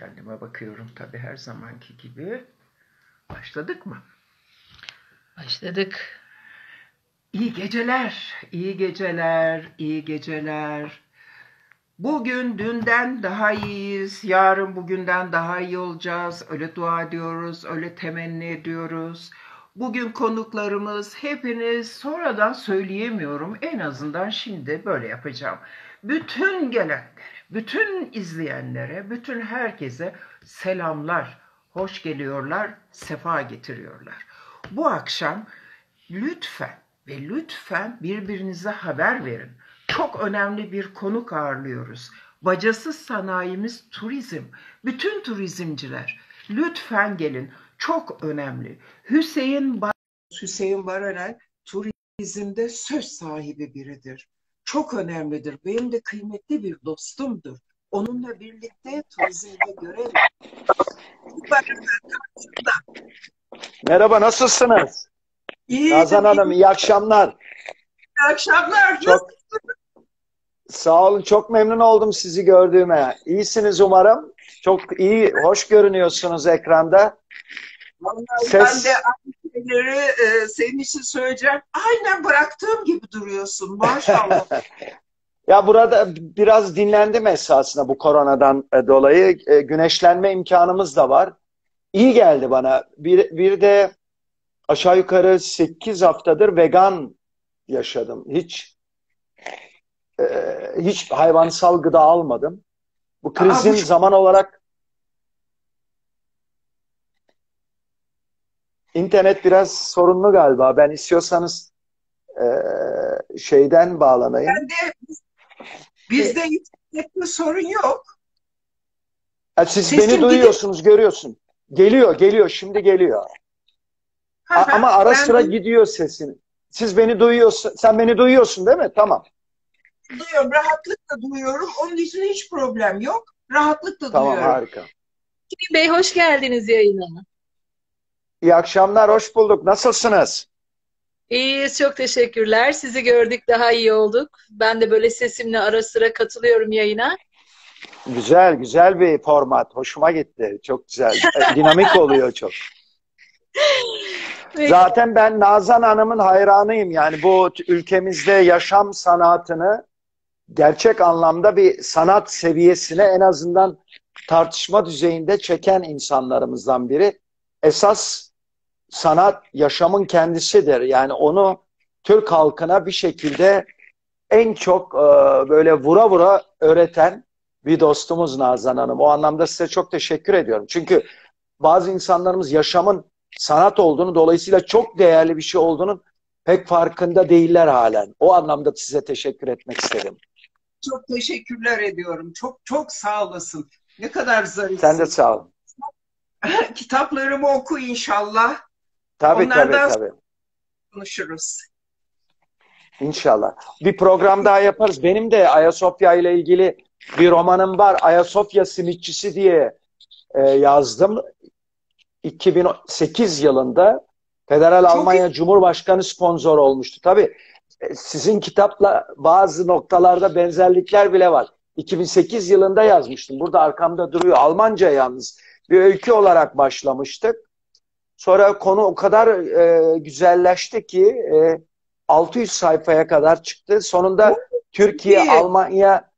Kendime bakıyorum tabii her zamanki gibi. Başladık mı? Başladık. İyi geceler, iyi geceler, iyi geceler. Bugün dünden daha iyiyiz, yarın bugünden daha iyi olacağız. Öyle dua ediyoruz, öyle temenni ediyoruz. Bugün konuklarımız hepiniz sonradan söyleyemiyorum. En azından şimdi böyle yapacağım. Bütün gelenlere, bütün izleyenlere, bütün herkese selamlar. Hoş geliyorlar, sefa getiriyorlar. Bu akşam lütfen ve lütfen birbirinize haber verin. Çok önemli bir konuk ağırlıyoruz. Bacasız sanayimiz turizm. Bütün turizmciler lütfen gelin. Çok önemli. Hüseyin Bar Hüseyin Baranel turizmde söz sahibi biridir. Çok önemlidir. Benim de kıymetli bir dostumdur. Onunla birlikte turizmde görev. Merhaba, nasılsınız? İyi, Nazan Hanım, iyi akşamlar. iyi akşamlar. Çok sağ olun, çok memnun oldum sizi gördüğüme. İyisiniz umarım. Çok iyi, hoş görünüyorsunuz ekranda. Vallahi Ses- Ben de şeyleri e, senin için söyleyeceğim. Aynen bıraktığım gibi duruyorsun maşallah. Ya burada biraz dinlendim esasında bu koronadan e, dolayı. E, Güneşlenme imkanımız da var. İyi geldi bana. Bir, bir de aşağı yukarı 8 haftadır vegan yaşadım. Hiç e, hiç hayvansal gıda almadım. Bu krizin bu- zaman olarak internet biraz sorunlu galiba. Ben istiyorsanız e, şeyden bağlanayım. Ben de bizde internette sorun yok. Ha, siz Sesim beni duyuyorsunuz, görüyorsun. Geliyor, geliyor, şimdi geliyor. A- ama ara Ben sıra gidiyor sesin. Siz beni duyuyorsun, sen beni duyuyorsun değil mi? Tamam, duyuyorum, rahatlıkla duyuyorum. Onun için hiç problem yok. Rahatlıkla tamam duyuyorum. harika. Hüseyin Bey hoş geldiniz yayına. İyi akşamlar, hoş bulduk. Nasılsınız? İyiyiz, çok teşekkürler. Sizi gördük, daha iyi olduk. Ben de böyle sesimle ara sıra katılıyorum yayına. Güzel, güzel bir format. Hoşuma gitti. Çok güzel. Dinamik oluyor çok. Zaten ben Nazan Hanım'ın hayranıyım. Yani bu ülkemizde yaşam sanatını gerçek anlamda bir sanat seviyesine en azından tartışma düzeyinde çeken insanlarımızdan biri. Esas sanat yaşamın kendisidir. Yani onu Türk halkına bir şekilde en çok e, böyle vura vura öğreten bir dostumuz Nazan Hanım. O anlamda size çok teşekkür ediyorum. Çünkü bazı insanlarımız yaşamın sanat olduğunu, dolayısıyla çok değerli bir şey olduğunun pek farkında değiller halen. O anlamda size teşekkür etmek istedim. Çok teşekkürler ediyorum. Çok çok sağ olasın. Ne kadar zarifsin. Sen de sağ ol. Kitaplarımı oku inşallah. Tabii Onlardan- tabii tabii. Konuşuruz. İnşallah. Bir program daha yaparız. Benim de Ayasofya ile ilgili bir romanım var. Ayasofya Simitçisi diye e, yazdım. 2008 yılında Federal Çok Almanya Cumhurbaşkanı sponsor olmuştu. Tabii e, sizin kitapla bazı noktalarda benzerlikler bile var. 2008 yılında yazmıştım. Burada arkamda duruyor. Almanca yalnız. Bir öykü olarak başlamıştık. Sonra konu o kadar e, güzelleşti ki e, 600 sayfaya kadar çıktı. Sonunda Türkiye, iyi. Almanya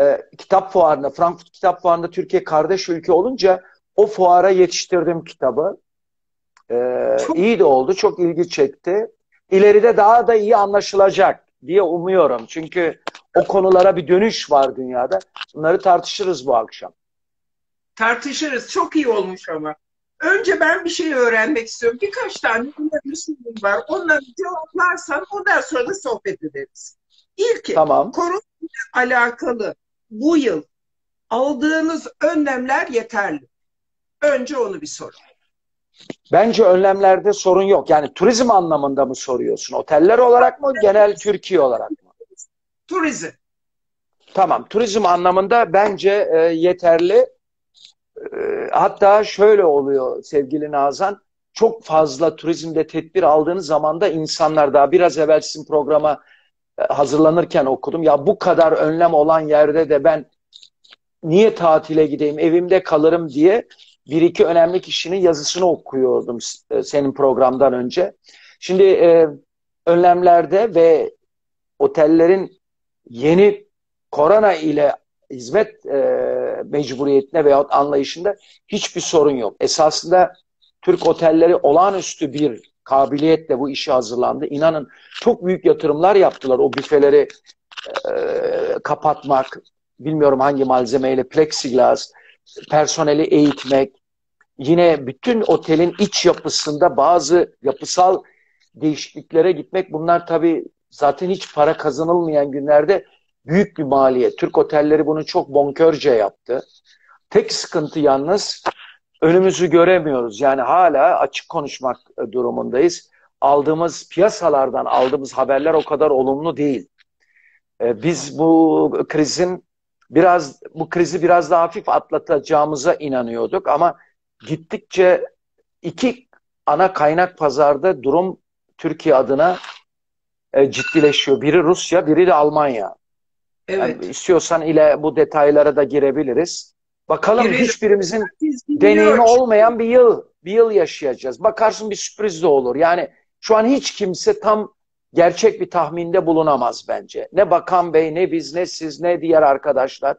e, kitap fuarında, Frankfurt Kitap Fuarı'nda Türkiye kardeş ülke olunca o fuara yetiştirdim kitabı. E, Çok- iyi de oldu, çok ilgi çekti. İleride daha da iyi anlaşılacak diye umuyorum. Çünkü o konulara bir dönüş var dünyada. Bunları tartışırız bu akşam. Tartışırız. Çok iyi olmuş ama. Önce ben bir şey öğrenmek istiyorum. Birkaç tane önemli sorum var. Onları cevaplarsan ondan sonra da sohbet ederiz. İlki, Tamam. korona ile alakalı bu yıl aldığınız önlemler yeterli. Önce onu bir sorun. Bence önlemlerde sorun yok. Yani turizm anlamında mı soruyorsun? Oteller olarak mı, genel Türkiye olarak mı? Turizm. Tamam, turizm anlamında bence e, yeterli. E, hatta şöyle oluyor sevgili Nazan, çok fazla turizmde tedbir aldığınız zaman da insanlar daha biraz evvel sizin programa e, hazırlanırken okudum. Ya bu kadar önlem olan yerde de ben niye tatile gideyim evimde kalırım diye bir iki önemli kişinin yazısını okuyordum e, senin programdan önce. Şimdi e, önlemlerde ve otellerin yeni korona ile hizmet e, mecburiyetine veya anlayışında hiçbir sorun yok. Esasında Türk otelleri olağanüstü bir kabiliyetle bu işi hazırlandı. İnanın çok büyük yatırımlar yaptılar o büfeleri e, kapatmak, bilmiyorum hangi malzemeyle, plexiglas, personeli eğitmek, yine bütün otelin iç yapısında bazı yapısal değişikliklere gitmek bunlar tabii zaten hiç para kazanılmayan günlerde büyük bir maliyet. Türk otelleri bunu çok bonkörce yaptı. Tek sıkıntı yalnız önümüzü göremiyoruz. Yani hala açık konuşmak durumundayız. Aldığımız piyasalardan aldığımız haberler o kadar olumlu değil. Ee, biz bu krizin biraz bu krizi biraz daha hafif atlatacağımıza inanıyorduk ama gittikçe iki ana kaynak pazarda durum Türkiye adına e, ciddileşiyor. Biri Rusya, biri de Almanya. Evet. Yani istiyorsan ile bu detaylara da girebiliriz. Bakalım Girelim. hiçbirimizin deneyimi olmayan bir yıl bir yıl yaşayacağız. Bakarsın bir sürpriz de olur. Yani şu an hiç kimse tam gerçek bir tahminde bulunamaz bence. Ne Bakan Bey, ne biz, ne siz, ne diğer arkadaşlar.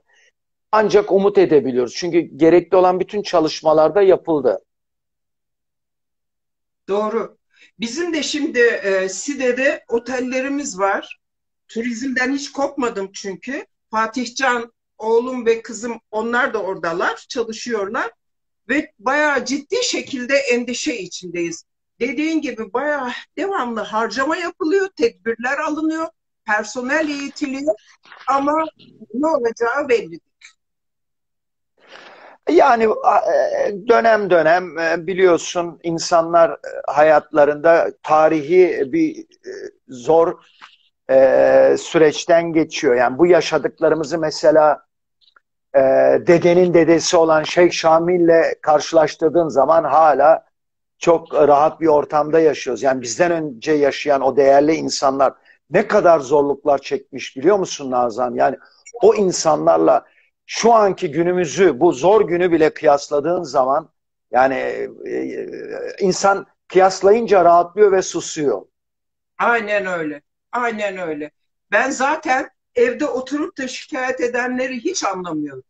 Ancak umut edebiliyoruz. Çünkü gerekli olan bütün çalışmalar da yapıldı. Doğru. Bizim de şimdi e, Side'de otellerimiz var. Turizmden hiç kopmadım çünkü. Fatihcan oğlum ve kızım onlar da oradalar, çalışıyorlar ve bayağı ciddi şekilde endişe içindeyiz. Dediğin gibi bayağı devamlı harcama yapılıyor, tedbirler alınıyor, personel eğitiliyor ama ne olacağı belli Yani e, dönem dönem e, biliyorsun insanlar e, hayatlarında tarihi bir zor süreçten geçiyor. Yani bu yaşadıklarımızı mesela dedenin dedesi olan Şeyh Şamil'le karşılaştırdığın zaman hala çok rahat bir ortamda yaşıyoruz. Yani bizden önce yaşayan o değerli insanlar ne kadar zorluklar çekmiş biliyor musun Nazan? Yani o insanlarla şu anki günümüzü, bu zor günü bile kıyasladığın zaman yani e, insan kıyaslayınca rahatlıyor ve susuyor. Aynen öyle. Aynen öyle. Ben zaten evde oturup da şikayet edenleri hiç anlamıyorum.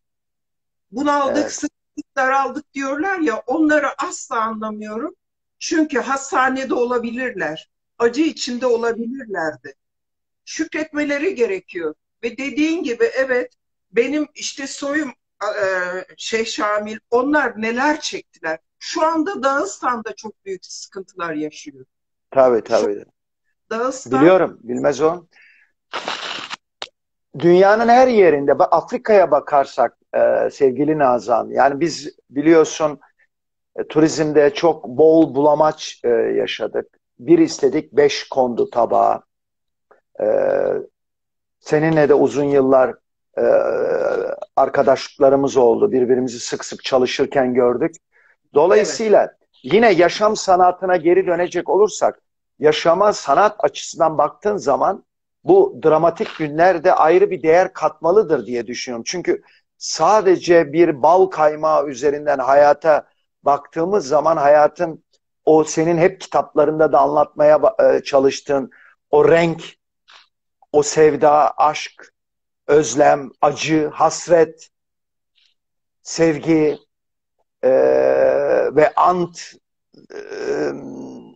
Bunaldık, evet. sıktık, daraldık diyorlar ya onları asla anlamıyorum. Çünkü hastanede olabilirler. Acı içinde olabilirlerdi. Şükretmeleri gerekiyor. Ve dediğin gibi evet benim işte soyum e, şey Şamil onlar neler çektiler. Şu anda Dağıstan'da çok büyük sıkıntılar yaşıyor. Tabii tabii. Dağıstan... Biliyorum bilmez o. Dünyanın her yerinde Afrika'ya bakarsak e, sevgili Nazan yani biz biliyorsun e, turizmde çok bol bulamaç e, yaşadık. Bir istedik, beş kondu tabağa. E, seninle de uzun yıllar e, arkadaşlıklarımız oldu. Birbirimizi sık sık çalışırken gördük. Dolayısıyla evet. yine yaşam sanatına geri dönecek olursak, yaşama sanat açısından baktığın zaman bu dramatik günlerde ayrı bir değer katmalıdır diye düşünüyorum. Çünkü sadece bir bal kaymağı üzerinden hayata baktığımız zaman hayatın o senin hep kitaplarında da anlatmaya e, çalıştığın o renk, o sevda, aşk, özlem, acı, hasret, sevgi e, ve ant, e,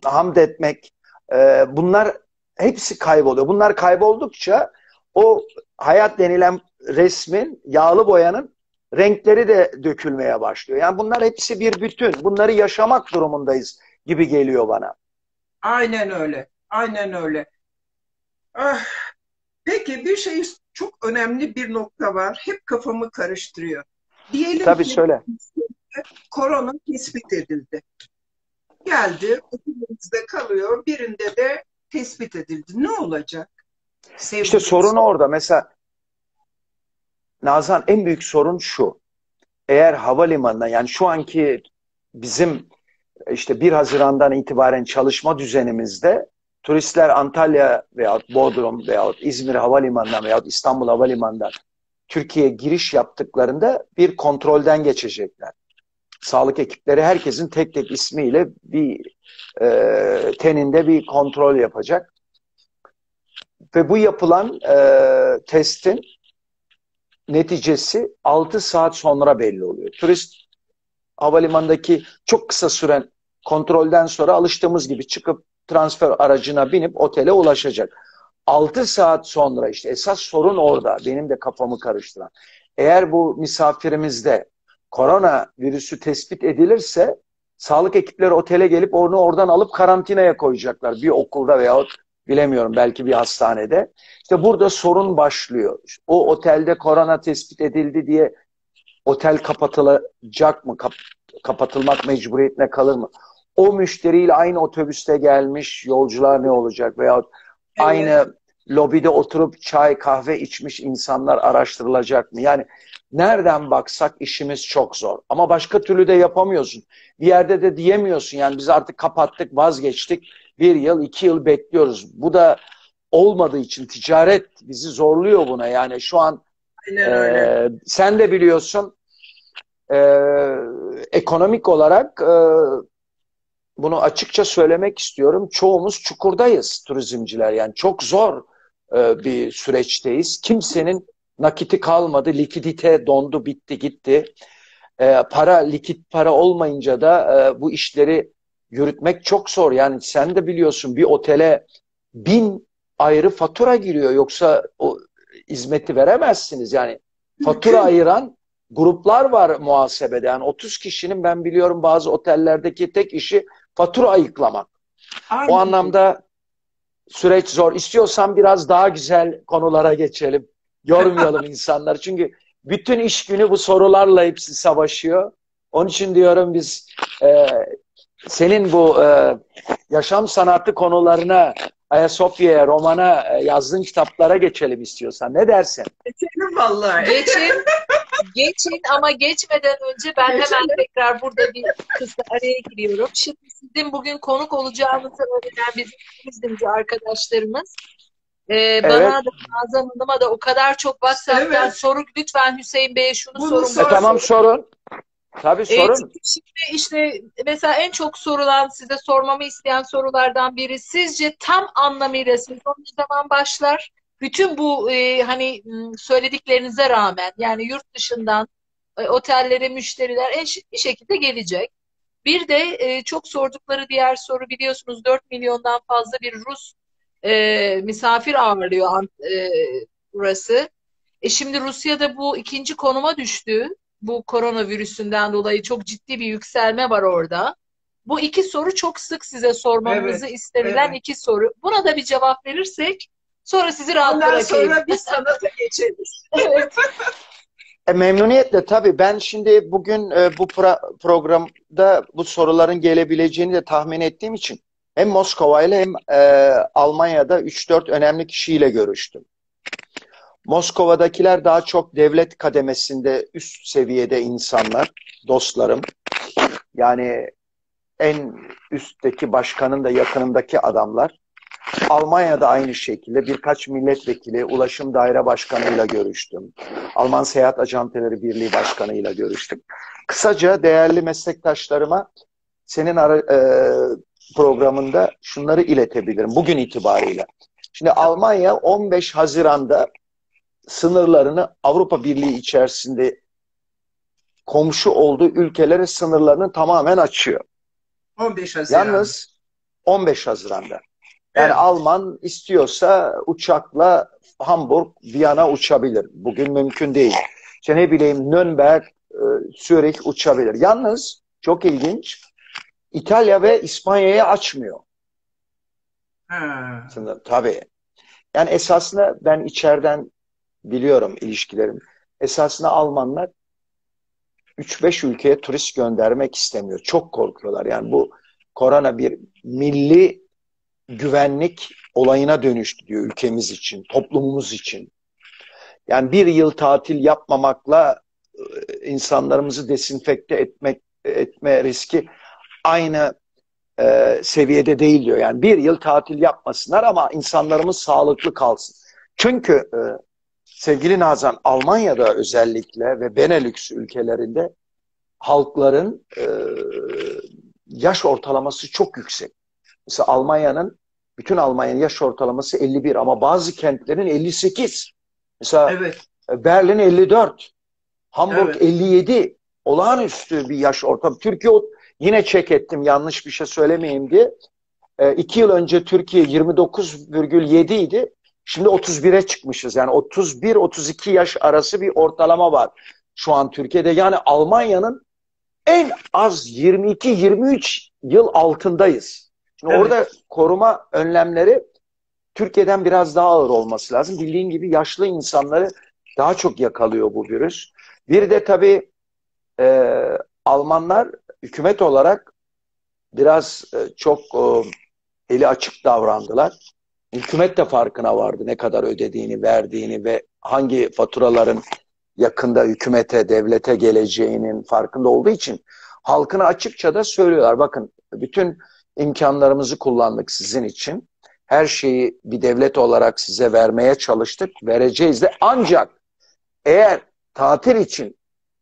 hamd etmek e, bunlar hepsi kayboluyor. Bunlar kayboldukça o hayat denilen resmin, yağlı boyanın renkleri de dökülmeye başlıyor. Yani bunlar hepsi bir bütün. Bunları yaşamak durumundayız gibi geliyor bana. Aynen öyle. Aynen öyle. Ah, peki bir şey çok önemli bir nokta var. Hep kafamı karıştırıyor. Diyelim Tabii ki söyle. korona tespit edildi. Geldi, okulumuzda kalıyor. Birinde de tespit edildi. Ne olacak? Sevgili işte sorun orada. Mesela Nazan en büyük sorun şu. Eğer havalimanına yani şu anki bizim işte 1 Haziran'dan itibaren çalışma düzenimizde turistler Antalya veya Bodrum veya İzmir Havalimanı'ndan veya İstanbul Havalimanı'ndan Türkiye'ye giriş yaptıklarında bir kontrolden geçecekler. Sağlık ekipleri herkesin tek tek ismiyle bir e, teninde bir kontrol yapacak. Ve bu yapılan e, testin neticesi 6 saat sonra belli oluyor. Turist havalimanındaki çok kısa süren kontrolden sonra alıştığımız gibi çıkıp transfer aracına binip otele ulaşacak. 6 saat sonra işte esas sorun orada. Benim de kafamı karıştıran. Eğer bu misafirimizde korona virüsü tespit edilirse sağlık ekipleri otele gelip onu oradan alıp karantinaya koyacaklar. Bir okulda veyahut bilemiyorum belki bir hastanede. İşte burada sorun başlıyor. O otelde korona tespit edildi diye otel kapatılacak mı? Kap kapatılmak mecburiyetine kalır mı? O müşteriyle aynı otobüste gelmiş yolcular ne olacak? Veyahut evet. aynı lobide oturup çay kahve içmiş insanlar araştırılacak mı? Yani nereden baksak işimiz çok zor. Ama başka türlü de yapamıyorsun. Bir yerde de diyemiyorsun yani biz artık kapattık vazgeçtik. Bir yıl iki yıl bekliyoruz. Bu da olmadığı için ticaret bizi zorluyor buna. Yani şu an e, sen de biliyorsun e, ekonomik olarak e, bunu açıkça söylemek istiyorum. Çoğumuz çukurdayız turizmciler. Yani çok zor e, bir süreçteyiz. Kimsenin nakiti kalmadı. Likidite dondu, bitti, gitti. E, para, likit para olmayınca da e, bu işleri yürütmek çok zor. Yani sen de biliyorsun bir otele bin ayrı fatura giriyor. Yoksa o hizmeti veremezsiniz. Yani fatura ayıran gruplar var muhasebede. Yani 30 kişinin ben biliyorum bazı otellerdeki tek işi fatura ayıklamak. Aynen. O anlamda süreç zor. İstiyorsan biraz daha güzel konulara geçelim. Yormayalım insanları. Çünkü bütün iş günü bu sorularla hepsi savaşıyor. Onun için diyorum biz e, senin bu e, yaşam sanatı konularına Ayasofya'ya, romana e, yazdığın kitaplara geçelim istiyorsan. Ne dersin? Geçelim vallahi. Geçin. Geçin ama geçmeden önce ben Geçelim. hemen tekrar burada bir kısa araya giriyorum. Şimdi sizin bugün konuk olacağınızı öğrenen bizim turizmci arkadaşlarımız ee, evet. Bana da Nazan Hanım'a da o kadar çok WhatsApp'tan evet. soru lütfen Hüseyin Bey'e şunu Bunu sorun. Sor. E, tamam sorun. Tabii sorun. E, şimdi işte mesela en çok sorulan size sormamı isteyen sorulardan biri sizce tam anlamıyla sezon ne zaman başlar? Bütün bu e, hani söylediklerinize rağmen yani yurt dışından e, otellere müşteriler en bir şekilde gelecek. Bir de e, çok sordukları diğer soru biliyorsunuz 4 milyondan fazla bir Rus e, misafir ağırlıyor e, burası. E şimdi Rusya'da bu ikinci konuma düştü. Bu koronavirüsünden dolayı çok ciddi bir yükselme var orada. Bu iki soru çok sık size sormamızı evet, istenilen evet. iki soru. Buna da bir cevap verirsek sonra sizi rahat Ondan bırakayım. sonra biz sanata geçeriz. evet. E, memnuniyetle tabii. Ben şimdi bugün e, bu pro- programda bu soruların gelebileceğini de tahmin ettiğim için hem Moskova ile hem e, Almanya'da 3-4 önemli kişiyle görüştüm. Moskova'dakiler daha çok devlet kademesinde üst seviyede insanlar, dostlarım. Yani en üstteki başkanın da yakınındaki adamlar. Almanya'da aynı şekilde birkaç milletvekili, ulaşım daire başkanıyla görüştüm. Alman Seyahat Ajanteleri Birliği Başkanıyla görüştüm. Kısaca değerli meslektaşlarıma senin ara, e, programında şunları iletebilirim bugün itibariyle. Şimdi Almanya 15 Haziran'da sınırlarını Avrupa Birliği içerisinde komşu olduğu ülkelere sınırlarını tamamen açıyor. 15 Haziran. Yalnız 15 Haziran'da. Yani evet. Alman istiyorsa uçakla Hamburg, Viyana uçabilir. Bugün mümkün değil. İşte ne bileyim Nürnberg, e, Zürich uçabilir. Yalnız çok ilginç İtalya ve İspanya'ya açmıyor. Ha. Tabii. Yani esasında ben içeriden biliyorum ilişkilerim. Esasında Almanlar 3-5 ülkeye turist göndermek istemiyor. Çok korkuyorlar. Yani bu korona bir milli güvenlik olayına dönüştü diyor ülkemiz için, toplumumuz için. Yani bir yıl tatil yapmamakla e, insanlarımızı desinfekte etmek etme riski aynı e, seviyede değil diyor. Yani bir yıl tatil yapmasınlar ama insanlarımız sağlıklı kalsın. Çünkü e, sevgili Nazan Almanya'da özellikle ve Benelux ülkelerinde halkların e, yaş ortalaması çok yüksek. Mesela Almanya'nın bütün Almanya'nın yaş ortalaması 51 ama bazı kentlerin 58. Mesela Evet. Berlin 54, Hamburg Evet. 57. Olağanüstü bir yaş ortam. Türkiye yine çek ettim yanlış bir şey söylemeyeyim diye. E, iki yıl önce Türkiye 29,7 idi. Şimdi 31'e çıkmışız. Yani 31-32 yaş arası bir ortalama var şu an Türkiye'de. Yani Almanya'nın en az 22-23 yıl altındayız. Şimdi Evet. orada koruma önlemleri Türkiye'den biraz daha ağır olması lazım. Bildiğin gibi yaşlı insanları daha çok yakalıyor bu virüs. Bir de tabii e, Almanlar hükümet olarak biraz e, çok e, eli açık davrandılar. Hükümet de farkına vardı ne kadar ödediğini, verdiğini ve hangi faturaların yakında hükümete, devlete geleceğinin farkında olduğu için halkına açıkça da söylüyorlar. Bakın bütün imkanlarımızı kullandık sizin için. Her şeyi bir devlet olarak size vermeye çalıştık. Vereceğiz de ancak eğer tatil için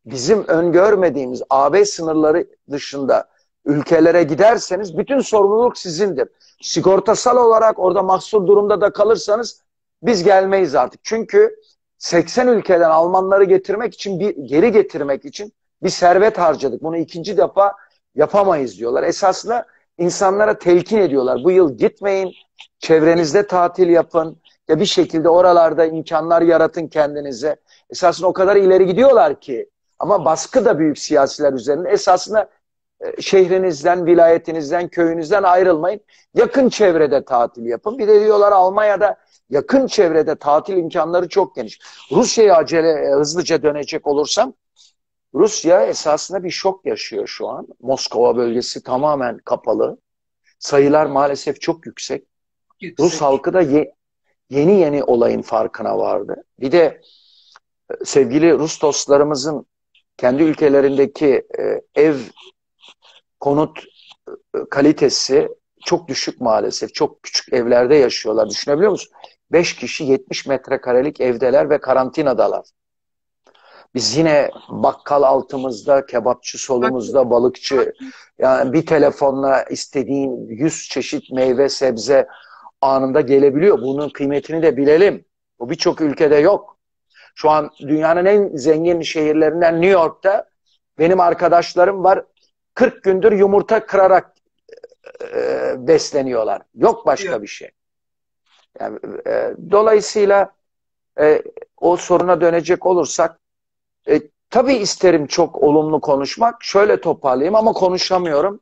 bizim öngörmediğimiz AB sınırları dışında ülkelere giderseniz bütün sorumluluk sizindir. Sigortasal olarak orada mahsur durumda da kalırsanız biz gelmeyiz artık. Çünkü 80 ülkeden Almanları getirmek için bir geri getirmek için bir servet harcadık. Bunu ikinci defa yapamayız diyorlar. Esasında insanlara telkin ediyorlar. Bu yıl gitmeyin, çevrenizde tatil yapın. Ya bir şekilde oralarda imkanlar yaratın kendinize. Esasında o kadar ileri gidiyorlar ki. Ama baskı da büyük siyasiler üzerinde. Esasında e, şehrinizden, vilayetinizden, köyünüzden ayrılmayın. Yakın çevrede tatil yapın. Bir de diyorlar Almanya'da yakın çevrede tatil imkanları çok geniş. Rusya'ya acele e, hızlıca dönecek olursam Rusya esasında bir şok yaşıyor şu an. Moskova bölgesi tamamen kapalı. Sayılar maalesef çok yüksek. Yüksek. Rus halkı da ye- yeni yeni olayın farkına vardı. Bir de e, sevgili Rus dostlarımızın kendi ülkelerindeki e, ev konut e, kalitesi çok düşük maalesef. Çok küçük evlerde yaşıyorlar. Düşünebiliyor musun? 5 kişi 70 metrekarelik evdeler ve karantinadalar. Biz yine bakkal altımızda, kebapçı solumuzda, balıkçı. Yani bir telefonla istediğin 100 çeşit meyve, sebze anında gelebiliyor. Bunun kıymetini de bilelim. Bu birçok ülkede yok. Şu an dünyanın en zengin şehirlerinden New York'ta benim arkadaşlarım var. 40 gündür yumurta kırarak e, besleniyorlar. Yok başka Yok. bir şey. Yani, e, dolayısıyla e, o soruna dönecek olursak e, tabii isterim çok olumlu konuşmak. Şöyle toparlayayım ama konuşamıyorum.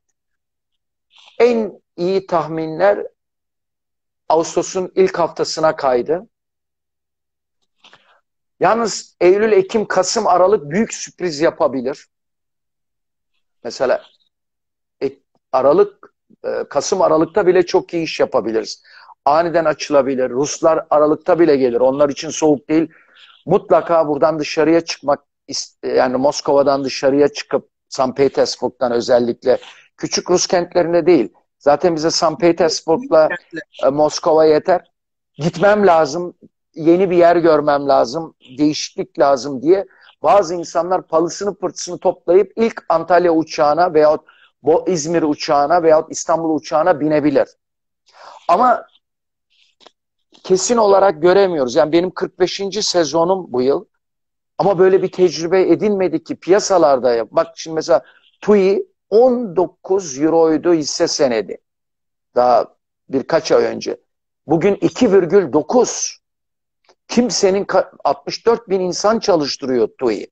En iyi tahminler Ağustos'un ilk haftasına kaydı. Yalnız Eylül, Ekim, Kasım, Aralık büyük sürpriz yapabilir. Mesela e, Aralık, e, Kasım, Aralık'ta bile çok iyi iş yapabiliriz. Aniden açılabilir. Ruslar Aralık'ta bile gelir. Onlar için soğuk değil. Mutlaka buradan dışarıya çıkmak yani Moskova'dan dışarıya çıkıp St. Petersburg'dan özellikle küçük Rus kentlerinde değil. Zaten bize St. Petersburg'la e, Moskova yeter. Gitmem lazım, yeni bir yer görmem lazım, değişiklik lazım diye bazı insanlar palısını pırtısını toplayıp ilk Antalya uçağına veyahut İzmir uçağına veyahut İstanbul uçağına binebilir. Ama kesin olarak göremiyoruz. Yani benim 45. sezonum bu yıl. Ama böyle bir tecrübe edinmedik ki piyasalarda. ya. Bak şimdi mesela TUI 19 euroydu hisse senedi. Daha birkaç ay önce. Bugün 2,9. Kimsenin ka- 64 bin insan çalıştırıyor TUI.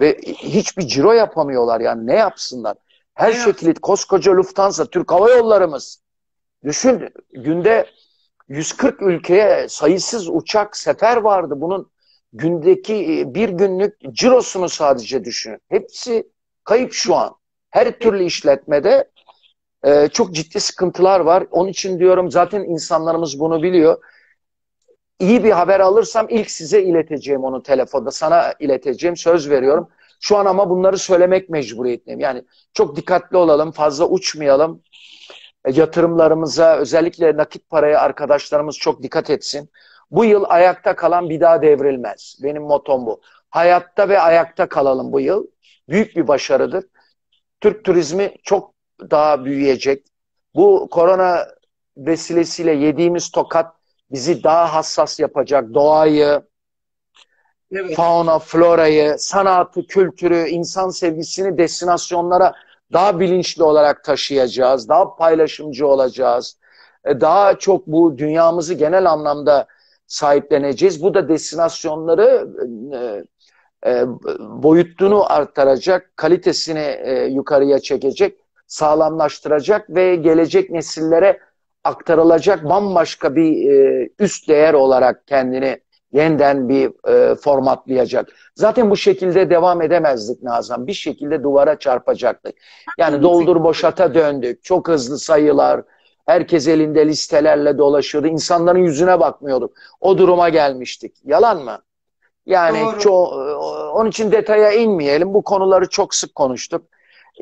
Ve hiçbir ciro yapamıyorlar yani ne yapsınlar? Her şekilde koskoca Lufthansa, Türk Hava Yollarımız. Düşün günde 140 ülkeye sayısız uçak sefer vardı. Bunun gündeki e, bir günlük cirosunu sadece düşünün. Hepsi kayıp şu an. Her türlü işletmede e, çok ciddi sıkıntılar var. Onun için diyorum zaten insanlarımız bunu biliyor. İyi bir haber alırsam ilk size ileteceğim onu telefonda. Sana ileteceğim. Söz veriyorum. Şu an ama bunları söylemek mecburiyetindeyim. Yani çok dikkatli olalım. Fazla uçmayalım. E, yatırımlarımıza özellikle nakit paraya arkadaşlarımız çok dikkat etsin. Bu yıl ayakta kalan bir daha devrilmez. Benim motom bu. Hayatta ve ayakta kalalım bu yıl. Büyük bir başarıdır. Türk turizmi çok daha büyüyecek. Bu korona vesilesiyle yediğimiz tokat bizi daha hassas yapacak. Doğayı, Evet. fauna, florayı, sanatı, kültürü, insan sevgisini destinasyonlara daha bilinçli olarak taşıyacağız. Daha paylaşımcı olacağız. E, Daha çok bu dünyamızı genel anlamda sahipleneceğiz. Bu da destinasyonları e, e, boyutunu artıracak, kalitesini yukarıya çekecek, sağlamlaştıracak ve gelecek nesillere aktarılacak bambaşka bir e, üst değer olarak kendini yeniden bir e, formatlayacak. Zaten bu şekilde devam edemezdik Nazan. Bir şekilde duvara çarpacaktık. Yani doldur boşata döndük. Çok hızlı sayılar. Herkes elinde listelerle dolaşıyordu. İnsanların yüzüne bakmıyorduk. O duruma gelmiştik. Yalan mı? Yani Doğru. ço- onun için detaya inmeyelim. Bu konuları çok sık konuştuk.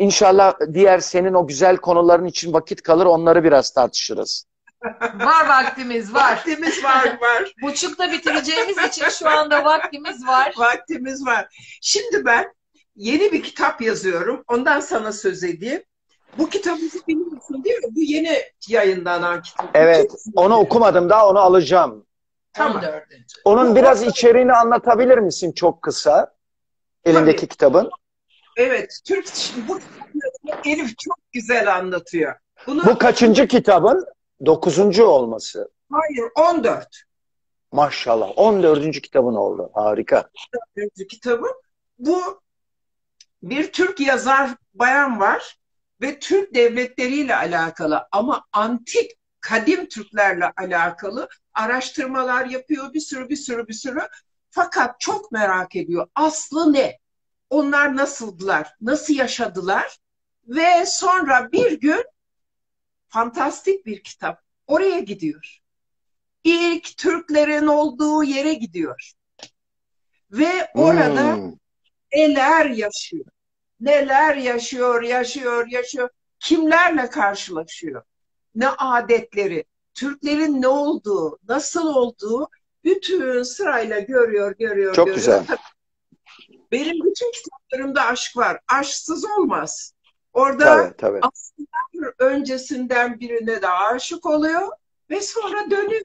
İnşallah diğer senin o güzel konuların için vakit kalır. Onları biraz tartışırız. Var vaktimiz var. Vaktimiz var var. Buçukta bitireceğimiz için şu anda vaktimiz var. Vaktimiz var. Şimdi ben yeni bir kitap yazıyorum. Ondan sana söz edeyim. Bu kitabınızı biliyorsun değil mi? Bu yeni yayınlanan kitap. Evet. Onu okumadım daha onu alacağım. Tamam. 14. Onun biraz içeriğini anlatabilir misin çok kısa? Elindeki Tabii. kitabın. Evet. Türk bu Elif çok güzel anlatıyor. Bunu Bu kaçıncı kitabın? Dokuzuncu olması. hayır 14. Maşallah. 14. kitabın oldu. Harika. Öncü kitabı. Bu bir Türk yazar bayan var ve Türk devletleriyle alakalı ama antik kadim Türklerle alakalı araştırmalar yapıyor bir sürü bir sürü bir sürü. Fakat çok merak ediyor. Aslı ne? Onlar nasıldılar? Nasıl yaşadılar? Ve sonra bir gün fantastik bir kitap. Oraya gidiyor. İlk Türklerin olduğu yere gidiyor. Ve orada Hmm. neler yaşıyor? Neler yaşıyor, yaşıyor, yaşıyor. Kimlerle karşılaşıyor? Ne adetleri, Türklerin ne olduğu, nasıl olduğu bütün sırayla görüyor, görüyor, Çok görüyor. güzel. Benim bütün kitaplarımda aşk var. Aşksız olmaz. Orada Tabii tabii. aslında öncesinden birine de aşık oluyor ve sonra dönüp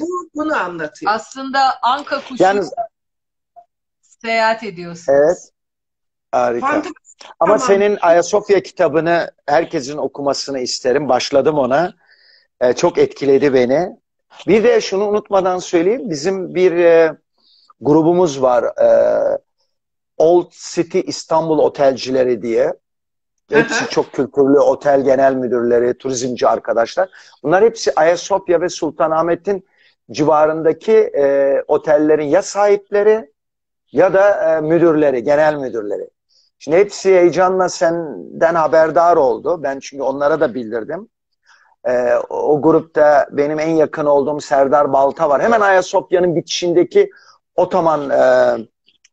bu, bunu anlatıyor. Aslında Anka kuşu Yalnız seyahat ediyorsunuz. evet. Harika. Fantastik. Ama Tamam. senin Ayasofya kitabını herkesin okumasını isterim. Başladım ona. Ee, çok etkiledi beni. Bir de şunu unutmadan söyleyeyim. Bizim bir e, grubumuz var. E, Old City İstanbul Otelcileri diye. Hepsi çok kültürlü otel genel müdürleri, turizmci arkadaşlar. Bunlar hepsi Ayasofya ve Sultanahmet'in civarındaki e, otellerin ya sahipleri ya da e, müdürleri, genel müdürleri. Şimdi hepsi heyecanla senden haberdar oldu. Ben çünkü onlara da bildirdim. E, o grupta benim en yakın olduğum Serdar Balta var. Hemen Ayasofya'nın bitişindeki Otoman e,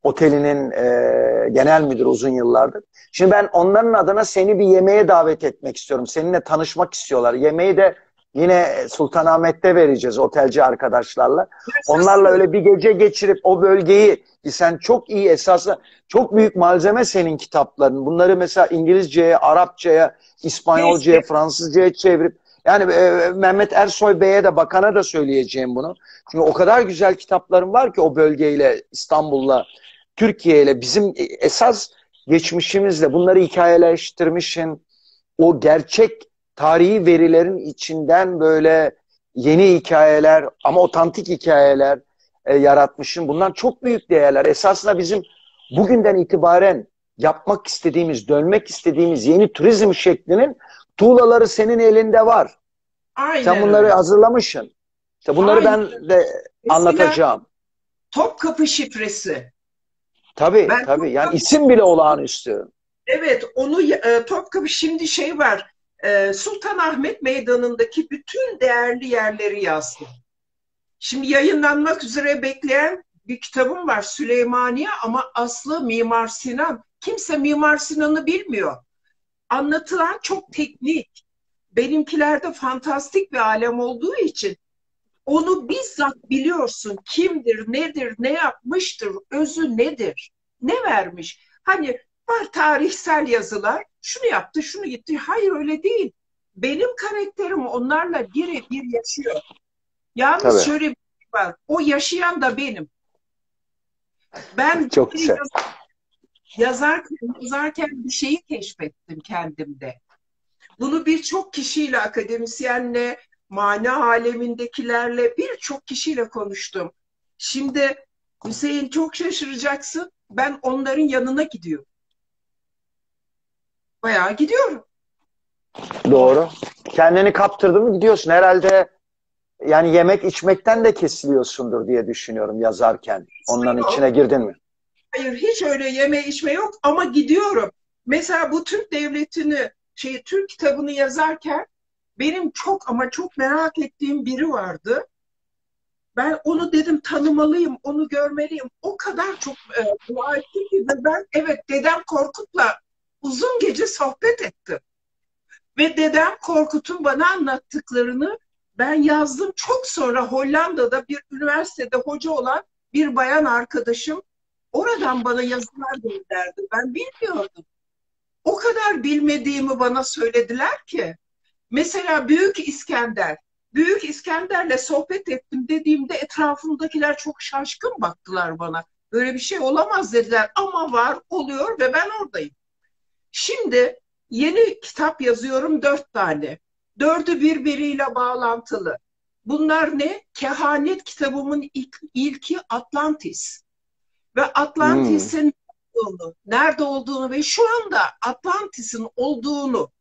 otelinin e, genel müdürü uzun yıllardır. Şimdi ben onların adına seni bir yemeğe davet etmek istiyorum. Seninle tanışmak istiyorlar. Yemeği de yine Sultanahmet'te vereceğiz otelci arkadaşlarla. Onlarla öyle bir gece geçirip o bölgeyi sen çok iyi esasla çok büyük malzeme senin kitapların. Bunları mesela İngilizceye, Arapçaya, İspanyolcaya. Fransızcaya çevirip yani e, Mehmet Ersoy Bey'e de bakana da söyleyeceğim bunu. Çünkü o kadar güzel kitaplarım var ki o bölgeyle, İstanbul'la, Türkiye'yle bizim esas geçmişimizle bunları hikayeleştirmişsin. O gerçek tarihi verilerin içinden böyle yeni hikayeler ama otantik hikayeler e, yaratmışsın. Bunlar çok büyük değerler. Esasında bizim bugünden itibaren yapmak istediğimiz, dönmek istediğimiz yeni turizm şeklinin tuğlaları senin elinde var. Aynen Sen bunları hazırlamışsın. İşte bunları Aynen. ben de anlatacağım. Topkapı şifresi. Tabii Ben tabii. Yani Topkapı- isim bile olağanüstü. Evet, onu e, Topkapı şimdi şey var. E, Sultanahmet Meydanı'ndaki bütün değerli yerleri yazdım. Şimdi yayınlanmak üzere bekleyen bir kitabım var Süleymaniye ama aslı Mimar Sinan. Kimse Mimar Sinan'ı bilmiyor. Anlatılan çok teknik. Benimkilerde fantastik bir alem olduğu için Onu bizzat biliyorsun. Kimdir, nedir, ne yapmıştır, özü nedir, ne vermiş. Hani var tarihsel yazılar, şunu yaptı, şunu gitti. Hayır öyle değil. Benim karakterim onlarla birebir yaşıyor. Yalnız Tabii. şöyle bir şey var. O yaşayan da benim. Ben Çok güzel. yazarken, yazarken bir şeyi keşfettim kendimde. Bunu birçok kişiyle, akademisyenle, mana alemindekilerle birçok kişiyle konuştum. Şimdi Hüseyin çok şaşıracaksın. Ben onların yanına gidiyorum. Bayağı gidiyorum. Doğru. Kendini kaptırdın mı gidiyorsun. Herhalde yani yemek içmekten de kesiliyorsundur diye düşünüyorum yazarken. Onların Yok. içine girdin mi? Hayır hiç öyle yeme içme yok ama gidiyorum. Mesela bu Türk devletini, şey Türk kitabını yazarken benim çok ama çok merak ettiğim biri vardı. Ben onu dedim tanımalıyım, onu görmeliyim. O kadar çok e, dua etti ki ben evet dedem Korkut'la uzun gece sohbet ettim. Ve dedem Korkut'un bana anlattıklarını ben yazdım. Çok sonra Hollanda'da bir üniversitede hoca olan bir bayan arkadaşım oradan bana yazılar gönderdi. Ben bilmiyordum. O kadar bilmediğimi bana söylediler ki. Mesela Büyük İskender. Büyük İskender'le sohbet ettim dediğimde etrafımdakiler çok şaşkın baktılar bana. Böyle bir şey olamaz dediler ama var oluyor ve ben oradayım. Şimdi yeni kitap yazıyorum dört tane. Dördü birbiriyle bağlantılı. Bunlar ne? Kehanet kitabımın ilk, ilki Atlantis. Ve Atlantis'in olduğunu, nerede olduğunu ve şu anda Atlantis'in olduğunu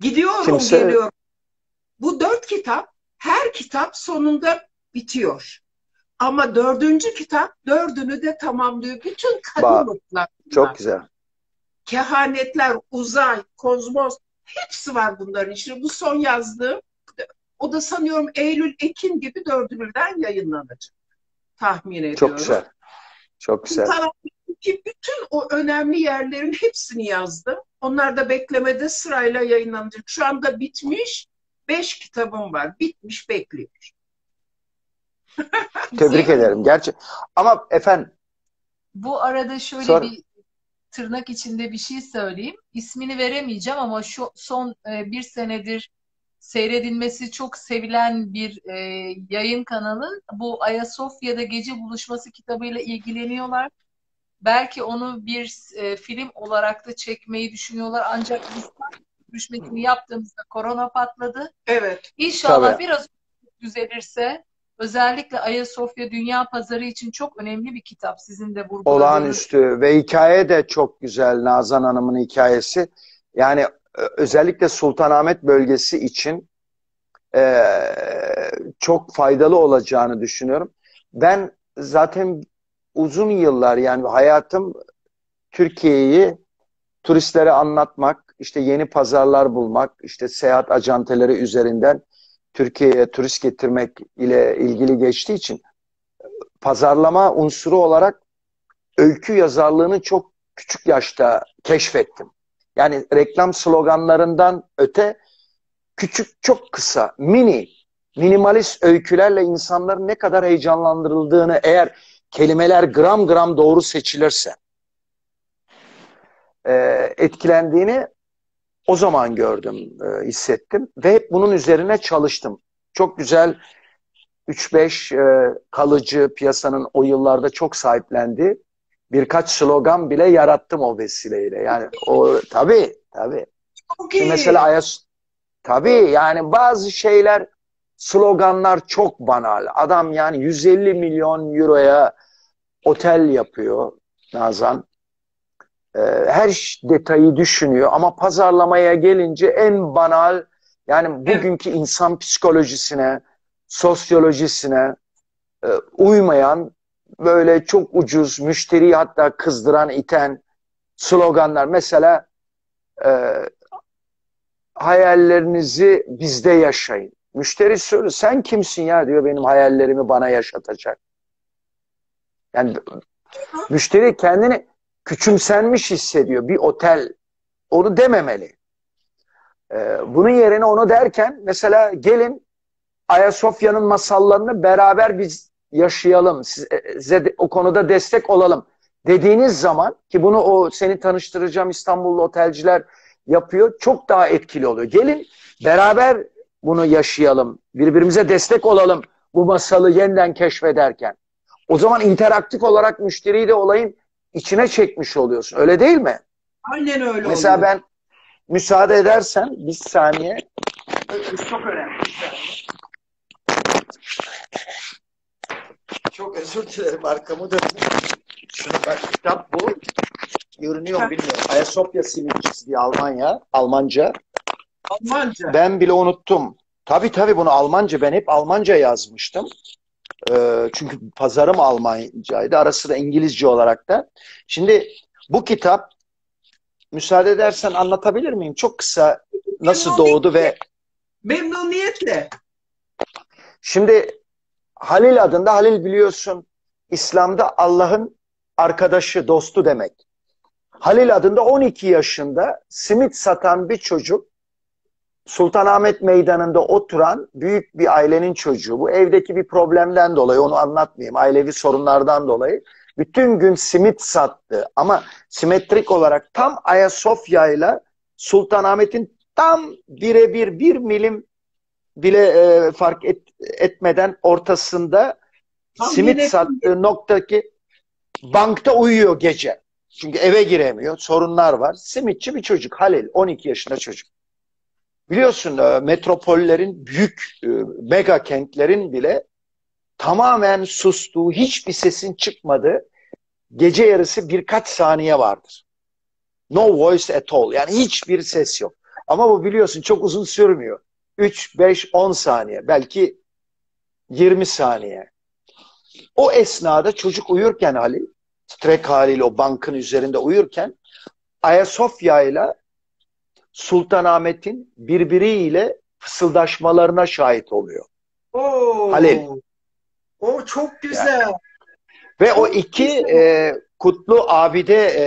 gidiyorum Kimse- geliyorum. Bu dört kitap her kitap sonunda bitiyor. Ama dördüncü kitap dördünü de tamamlıyor. Bütün kadınlıklar. Çok güzel. kehanetler, uzay, kozmos hepsi var bunların içinde. Bu son yazdığım o da sanıyorum Eylül, Ekim gibi dördü birden yayınlanacak. Tahmin ediyorum. Çok güzel. Çok güzel. Tamam. Ki bütün o önemli yerlerin hepsini yazdım. Onlar da beklemede sırayla yayınlanacak. Şu anda bitmiş. Beş kitabım var. Bitmiş bekliyor. Tebrik ederim. Gerçek. Ama efendim Bu arada şöyle Sor. bir tırnak içinde bir şey söyleyeyim. İsmini veremeyeceğim ama şu son e, bir senedir seyredilmesi çok sevilen bir e, yayın kanalı. Bu Ayasofya'da Gece Buluşması kitabıyla ilgileniyorlar. Belki onu bir e, film olarak da çekmeyi düşünüyorlar. Ancak biz görüşmesini yaptığımızda korona patladı. Evet. İnşallah Tabii. biraz düzelirse özellikle Ayasofya Dünya Pazarı için çok önemli bir kitap. Sizin de vurguladığınız. olağanüstü ve hikaye de çok güzel Nazan Hanım'ın hikayesi. Yani ö- özellikle Sultanahmet bölgesi için eee, çok faydalı olacağını düşünüyorum. Ben zaten uzun yıllar yani hayatım Türkiye'yi turistlere anlatmak, işte yeni pazarlar bulmak, işte seyahat ajanteleri üzerinden Türkiye'ye turist getirmek ile ilgili geçtiği için pazarlama unsuru olarak öykü yazarlığını çok küçük yaşta keşfettim. Yani reklam sloganlarından öte küçük, çok kısa, mini, minimalist öykülerle insanların ne kadar heyecanlandırıldığını eğer kelimeler gram gram doğru seçilirse e, etkilendiğini o zaman gördüm, e, hissettim ve hep bunun üzerine çalıştım. Çok güzel 3-5 e, kalıcı piyasanın o yıllarda çok sahiplendiği birkaç slogan bile yarattım o vesileyle. Yani o tabii tabii. Şimdi mesela Ayas tabii yani bazı şeyler sloganlar çok banal. Adam yani 150 milyon euroya otel yapıyor Nazan. Ee, her detayı düşünüyor ama pazarlamaya gelince en banal yani bugünkü insan psikolojisine, sosyolojisine e, uymayan böyle çok ucuz, müşteriyi hatta kızdıran, iten sloganlar. Mesela e, hayallerinizi bizde yaşayın. Müşteri söylüyor, sen kimsin ya diyor benim hayallerimi bana yaşatacak. Yani müşteri kendini küçümsenmiş hissediyor. Bir otel onu dememeli. Ee, bunun yerine onu derken mesela gelin Ayasofya'nın masallarını beraber biz yaşayalım. Size o konuda destek olalım dediğiniz zaman ki bunu o seni tanıştıracağım İstanbullu otelciler yapıyor. Çok daha etkili oluyor. Gelin beraber bunu yaşayalım. Birbirimize destek olalım bu masalı yeniden keşfederken. O zaman interaktif olarak müşteriyi de olayın içine çekmiş oluyorsun. Öyle değil mi? Aynen öyle Mesela oluyor. ben müsaade edersen bir saniye. Çok önemli. Çok özür dilerim arkamı döndüm. Şunu bak kitap bu. Görünüyor mu bilmiyorum. Ayasofya simitçisi diye Almanya. Almanca. Almanca. Ben bile unuttum. Tabii tabii bunu Almanca. Ben hep Almanca yazmıştım. Ee, çünkü pazarım Almancaydı. Arası da İngilizce olarak da. Şimdi bu kitap müsaade edersen anlatabilir miyim? Çok kısa nasıl doğdu ve Memnuniyetle. şimdi Halil adında Halil biliyorsun İslam'da Allah'ın arkadaşı, dostu demek. Halil adında 12 yaşında simit satan bir çocuk Sultanahmet Meydanı'nda oturan büyük bir ailenin çocuğu. Bu evdeki bir problemden dolayı onu anlatmayayım. Ailevi sorunlardan dolayı. Bütün gün simit sattı. Ama simetrik olarak tam Ayasofya ile Sultanahmet'in tam birebir bir milim bile e, fark et, etmeden ortasında Tam simit yine- sattığı noktaki bankta uyuyor gece. Çünkü eve giremiyor. Sorunlar var. Simitçi bir çocuk. Halil. 12 yaşında çocuk. Biliyorsun e, metropollerin büyük e, mega kentlerin bile tamamen sustuğu, hiçbir sesin çıkmadığı gece yarısı birkaç saniye vardır. No voice at all. Yani hiçbir ses yok. Ama bu biliyorsun çok uzun sürmüyor. 3, 5, 10 saniye. Belki 20 saniye. O esnada çocuk uyurken Halil, titrek haliyle o bankın üzerinde uyurken Ayasofya ile Sultanahmet'in birbiriyle fısıldaşmalarına şahit oluyor. Oo. Halil. O çok güzel. Ve o iki e, kutlu abide e,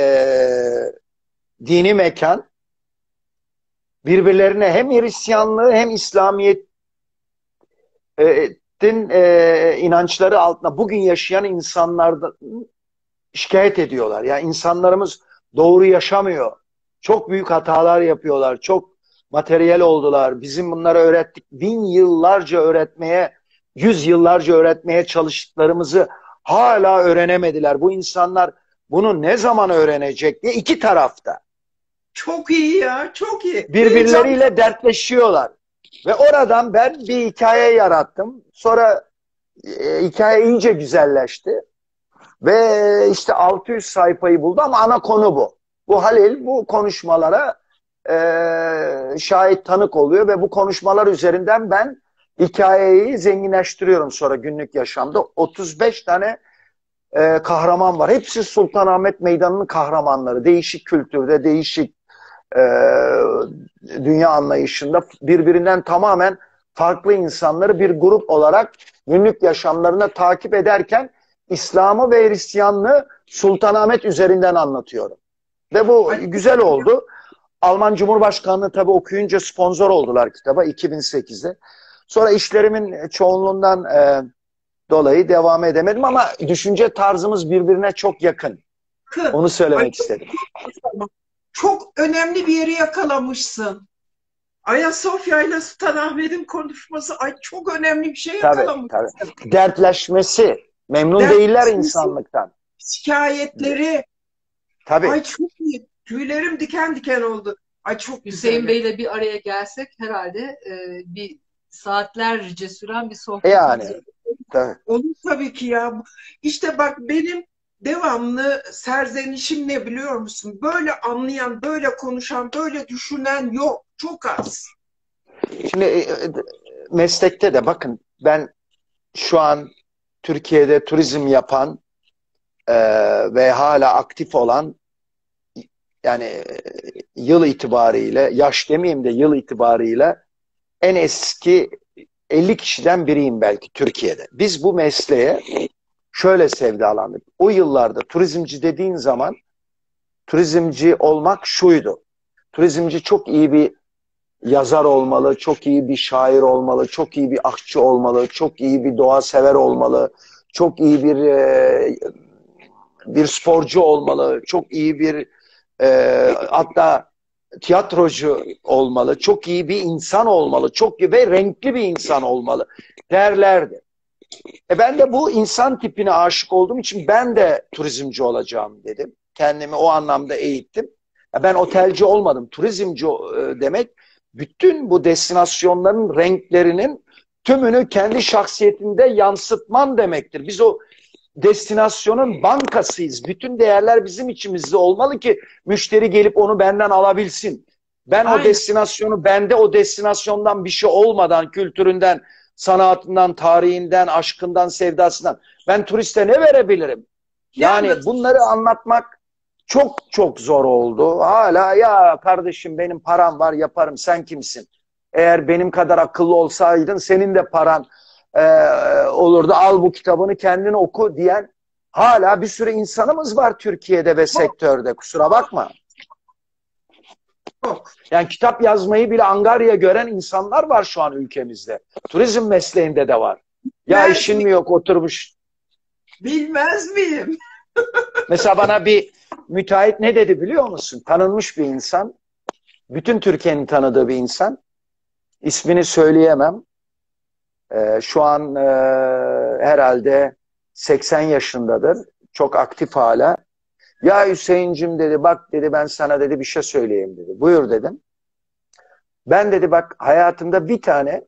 dini mekan birbirlerine hem Hristiyanlığı hem İslamiyet'in e, inançları altında bugün yaşayan insanlardan şikayet ediyorlar. Yani insanlarımız doğru yaşamıyor. Çok büyük hatalar yapıyorlar. Çok materyal oldular. Bizim bunları öğrettik. Bin yıllarca öğretmeye, yüz yıllarca öğretmeye çalıştıklarımızı hala öğrenemediler. Bu insanlar bunu ne zaman öğrenecek diye iki tarafta. Çok iyi ya. Çok iyi. Birbirleriyle dertleşiyorlar. Ve oradan ben bir hikaye yarattım. Sonra e, hikaye iyice güzelleşti. Ve işte 600 sayfayı buldu ama ana konu bu. Bu Halil bu konuşmalara e, şahit tanık oluyor ve bu konuşmalar üzerinden ben hikayeyi zenginleştiriyorum sonra günlük yaşamda. 35 tane e, kahraman var. Hepsi Sultanahmet Meydanı'nın kahramanları. Değişik kültürde, değişik e, dünya anlayışında birbirinden tamamen farklı insanları bir grup olarak günlük yaşamlarına takip ederken İslam'ı ve Hristiyanlığı Sultanahmet üzerinden anlatıyorum. Ve bu güzel oldu. Alman Cumhurbaşkanlığı tabii okuyunca sponsor oldular kitaba 2008'de. Sonra işlerimin çoğunluğundan e, dolayı devam edemedim ama düşünce tarzımız birbirine çok yakın. Onu söylemek Ay, istedim. çok önemli bir yeri yakalamışsın. Ayasofya ile Sultanahmet'in konuşması ay çok önemli bir şey Tabii, yakalamışsın. Dertleşmesi. Memnun Dertleşmesi. değiller insanlıktan. Şikayetleri Tabii. ay çok iyi. Tüylerim diken diken oldu. Ay çok güzel. Hüseyin Bey'le bir araya gelsek herhalde e, bir saatlerce süren bir sohbet Yani. olacak. Tabii. Olur tabii ki ya. İşte bak benim devamlı serzenişim ne biliyor musun? Böyle anlayan, böyle konuşan, böyle düşünen yok. Çok az. Şimdi e, e, meslekte de bakın ben şu an Türkiye'de turizm yapan e, ve hala aktif olan yani e, yıl itibariyle yaş demeyeyim de yıl itibariyle en eski 50 kişiden biriyim belki Türkiye'de. Biz bu mesleğe şöyle sevdalandık. O yıllarda turizmci dediğin zaman turizmci olmak şuydu. Turizmci çok iyi bir yazar olmalı, çok iyi bir şair olmalı, çok iyi bir aşçı olmalı, çok iyi bir doğa sever olmalı, çok iyi bir e, bir sporcu olmalı, çok iyi bir e, hatta tiyatrocu olmalı, çok iyi bir insan olmalı, çok ve renkli bir insan olmalı derlerdi. E ben de bu insan tipine aşık olduğum için ben de turizmci olacağım dedim. Kendimi o anlamda eğittim. Ben otelci olmadım. Turizmci e, demek bütün bu destinasyonların renklerinin tümünü kendi şahsiyetinde yansıtman demektir. Biz o destinasyonun bankasıyız. Bütün değerler bizim içimizde olmalı ki müşteri gelip onu benden alabilsin. Ben Aynen. o destinasyonu, bende o destinasyondan bir şey olmadan, kültüründen, sanatından, tarihinden, aşkından, sevdasından ben turiste ne verebilirim? Yani bunları anlatmak çok çok zor oldu. Hala ya kardeşim benim param var yaparım sen kimsin? Eğer benim kadar akıllı olsaydın senin de paran e, olurdu. Al bu kitabını kendin oku diyen hala bir sürü insanımız var Türkiye'de ve sektörde. Kusura bakma. Yani kitap yazmayı bile angarya gören insanlar var şu an ülkemizde. Turizm mesleğinde de var. Ya Bilmez işin mi yok oturmuş. Bilmez miyim? Mesela bana bir müteahhit ne dedi biliyor musun? Tanınmış bir insan. Bütün Türkiye'nin tanıdığı bir insan. İsmini söyleyemem. Ee, şu an e, herhalde 80 yaşındadır. Çok aktif hala. Ya Hüseyin'cim dedi bak dedi ben sana dedi bir şey söyleyeyim dedi. Buyur dedim. Ben dedi bak hayatımda bir tane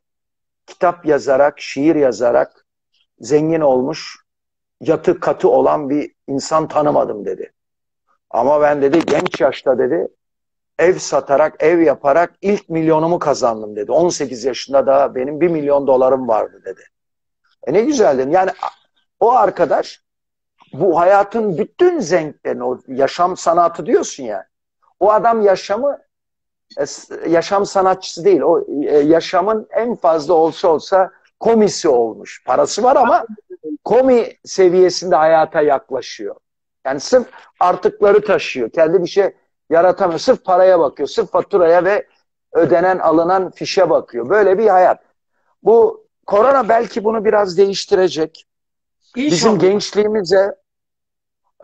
kitap yazarak, şiir yazarak zengin olmuş, yatı katı olan bir insan tanımadım dedi. Ama ben dedi genç yaşta dedi ev satarak, ev yaparak ilk milyonumu kazandım dedi. 18 yaşında da benim bir milyon dolarım vardı dedi. E ne güzel dedim. Yani o arkadaş bu hayatın bütün zevklerini, o yaşam sanatı diyorsun ya. O adam yaşamı e, yaşam sanatçısı değil. O e, yaşamın en fazla olsa olsa komisi olmuş. Parası var ama komi seviyesinde hayata yaklaşıyor. Yani sırf artıkları taşıyor. Kendi bir şey yaratamıyor. Sırf paraya bakıyor. Sırf faturaya ve ödenen alınan fişe bakıyor. Böyle bir hayat. Bu korona belki bunu biraz değiştirecek. İnşallah. Bizim gençliğimize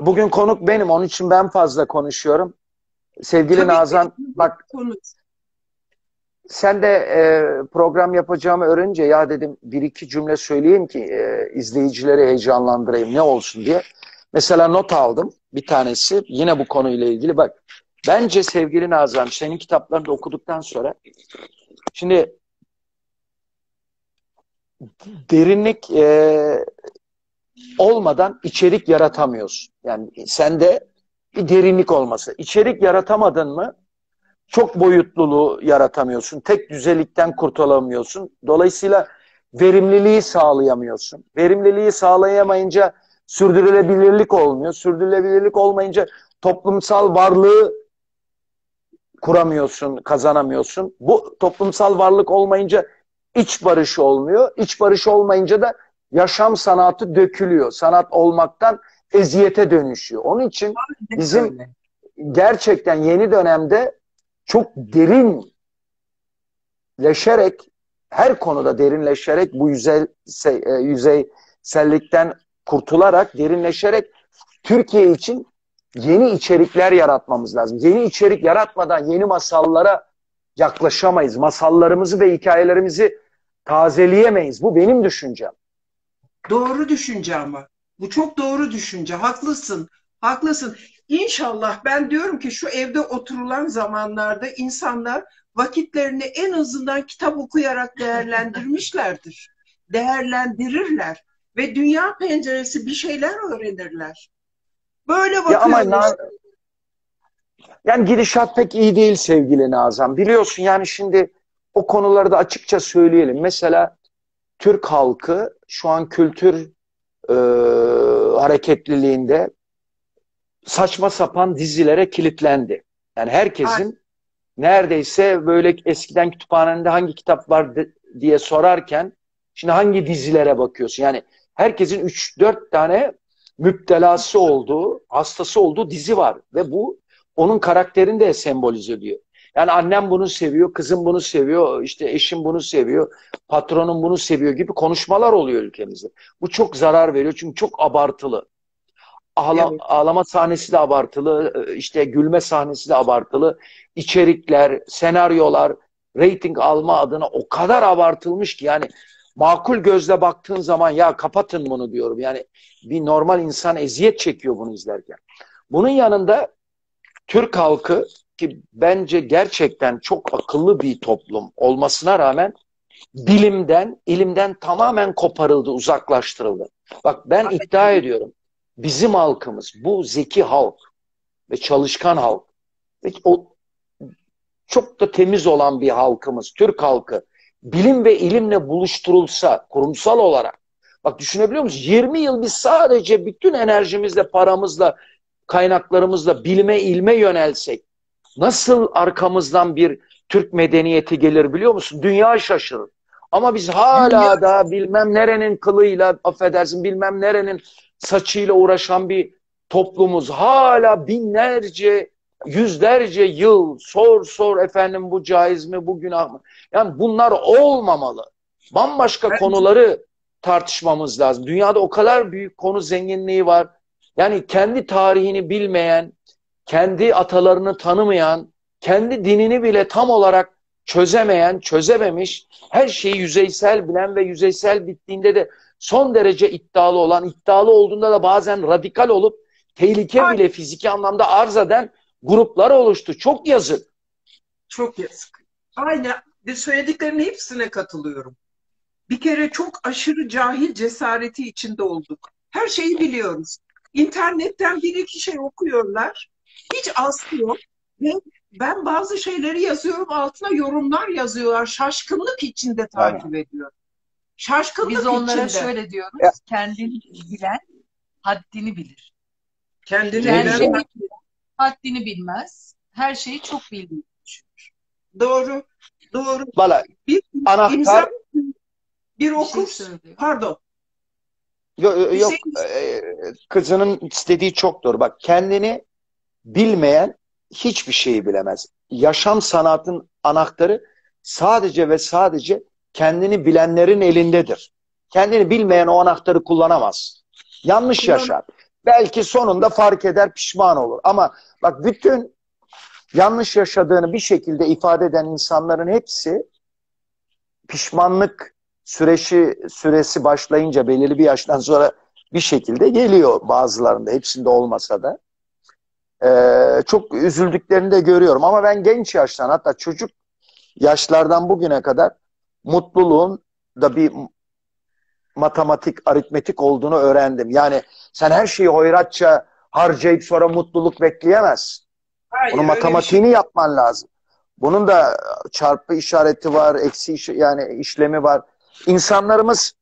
bugün konuk benim. Onun için ben fazla konuşuyorum. Sevgili Tabii Nazan bak konuş. sen de e, program yapacağımı öğrenince ya dedim bir iki cümle söyleyeyim ki e, izleyicileri heyecanlandırayım ne olsun diye. Mesela not aldım bir tanesi yine bu konuyla ilgili bak Bence sevgili Nazan senin kitaplarını da okuduktan sonra şimdi derinlik e, olmadan içerik yaratamıyorsun. Yani sende bir derinlik olması. İçerik yaratamadın mı çok boyutluluğu yaratamıyorsun. Tek düzelikten kurtulamıyorsun. Dolayısıyla verimliliği sağlayamıyorsun. Verimliliği sağlayamayınca sürdürülebilirlik olmuyor. Sürdürülebilirlik olmayınca toplumsal varlığı kuramıyorsun, kazanamıyorsun. Bu toplumsal varlık olmayınca iç barış olmuyor. İç barış olmayınca da yaşam sanatı dökülüyor. Sanat olmaktan eziyete dönüşüyor. Onun için bizim gerçekten yeni dönemde çok derinleşerek her konuda derinleşerek bu yüzey, yüzeysellikten kurtularak derinleşerek Türkiye için yeni içerikler yaratmamız lazım. Yeni içerik yaratmadan yeni masallara yaklaşamayız. Masallarımızı ve hikayelerimizi tazeleyemeyiz. Bu benim düşüncem. Doğru düşünce ama. Bu çok doğru düşünce. Haklısın. Haklısın. İnşallah ben diyorum ki şu evde oturulan zamanlarda insanlar vakitlerini en azından kitap okuyarak değerlendirmişlerdir. Değerlendirirler ve dünya penceresi bir şeyler öğrenirler. Böyle bakıyoruz. Ya ama yani gidişat pek iyi değil sevgili Nazan. Biliyorsun yani şimdi o konuları da açıkça söyleyelim. Mesela Türk halkı şu an kültür e, hareketliliğinde saçma sapan dizilere kilitlendi. Yani herkesin neredeyse böyle eskiden kütüphanende hangi kitap var diye sorarken şimdi hangi dizilere bakıyorsun? Yani herkesin 3-4 tane müptelası olduğu, hastası olduğu dizi var. Ve bu onun karakterini de sembolize ediyor. Yani annem bunu seviyor, kızım bunu seviyor, işte eşim bunu seviyor, patronum bunu seviyor gibi konuşmalar oluyor ülkemizde. Bu çok zarar veriyor çünkü çok abartılı. Ağla, Evet. ağlama sahnesi de abartılı, işte gülme sahnesi de abartılı. İçerikler, senaryolar, reyting alma adına o kadar abartılmış ki yani makul gözle baktığın zaman ya kapatın bunu diyorum. Yani bir normal insan eziyet çekiyor bunu izlerken. Bunun yanında Türk halkı ki bence gerçekten çok akıllı bir toplum olmasına rağmen bilimden, ilimden tamamen koparıldı, uzaklaştırıldı. Bak ben iddia ediyorum bizim halkımız bu zeki halk ve çalışkan halk ve o çok da temiz olan bir halkımız, Türk halkı bilim ve ilimle buluşturulsa kurumsal olarak bak düşünebiliyor musunuz? 20 yıl biz sadece bütün enerjimizle, paramızla, kaynaklarımızla bilime, ilme yönelsek nasıl arkamızdan bir Türk medeniyeti gelir biliyor musun? Dünya şaşırır. Ama biz hala da bilmem nerenin kılıyla, affedersin bilmem nerenin saçıyla uğraşan bir toplumuz. Hala binlerce, yüzlerce yıl sor sor efendim bu caiz mi, bu günah mı? Yani bunlar olmamalı. Bambaşka Evet. konuları tartışmamız lazım. Dünyada o kadar büyük konu zenginliği var. Yani kendi tarihini bilmeyen, kendi atalarını tanımayan, kendi dinini bile tam olarak çözemeyen, çözememiş, her şeyi yüzeysel bilen ve yüzeysel bittiğinde de son derece iddialı olan, iddialı olduğunda da bazen radikal olup tehlike bile fiziki anlamda arz eden gruplar oluştu. Çok yazık. Çok yazık. Aynen ve söylediklerinin hepsine katılıyorum. Bir kere çok aşırı cahil cesareti içinde olduk. Her şeyi biliyoruz. İnternetten bir iki şey okuyorlar. Hiç aslı yok. Ve ben bazı şeyleri yazıyorum altına yorumlar yazıyorlar. Şaşkınlık içinde takip ediyorum. Şaşkınlık Biz onlara içinde. şöyle diyoruz. Ya. Kendini bilen haddini bilir. Kendini Kendini bilen haddini bilmez. Her şeyi çok bildiğini düşünür. Doğru. Doğru. Valla Bir anahtar imza bir Bir şey. Pardon. Yok, yok Hüseyin- e, kızının istediği çok doğru. Bak kendini bilmeyen hiçbir şeyi bilemez. Yaşam sanatın anahtarı sadece ve sadece kendini bilenlerin elindedir. Kendini bilmeyen o anahtarı kullanamaz. Yanlış yaşar. Belki sonunda fark eder, pişman olur. Ama bak bütün yanlış yaşadığını bir şekilde ifade eden insanların hepsi pişmanlık süreci süresi başlayınca belirli bir yaştan sonra bir şekilde geliyor bazılarında hepsinde olmasa da Ee, çok üzüldüklerini de görüyorum ama ben genç yaştan hatta çocuk yaşlardan bugüne kadar mutluluğun da bir matematik aritmetik olduğunu öğrendim. Yani sen her şeyi hoyratça harcayıp sonra mutluluk bekleyemezsin. Hayır, Bunun öyle bir şey matematiğini yapman lazım. Bunun da çarpı işareti var, eksi iş- yani işlemi var. İnsanlarımız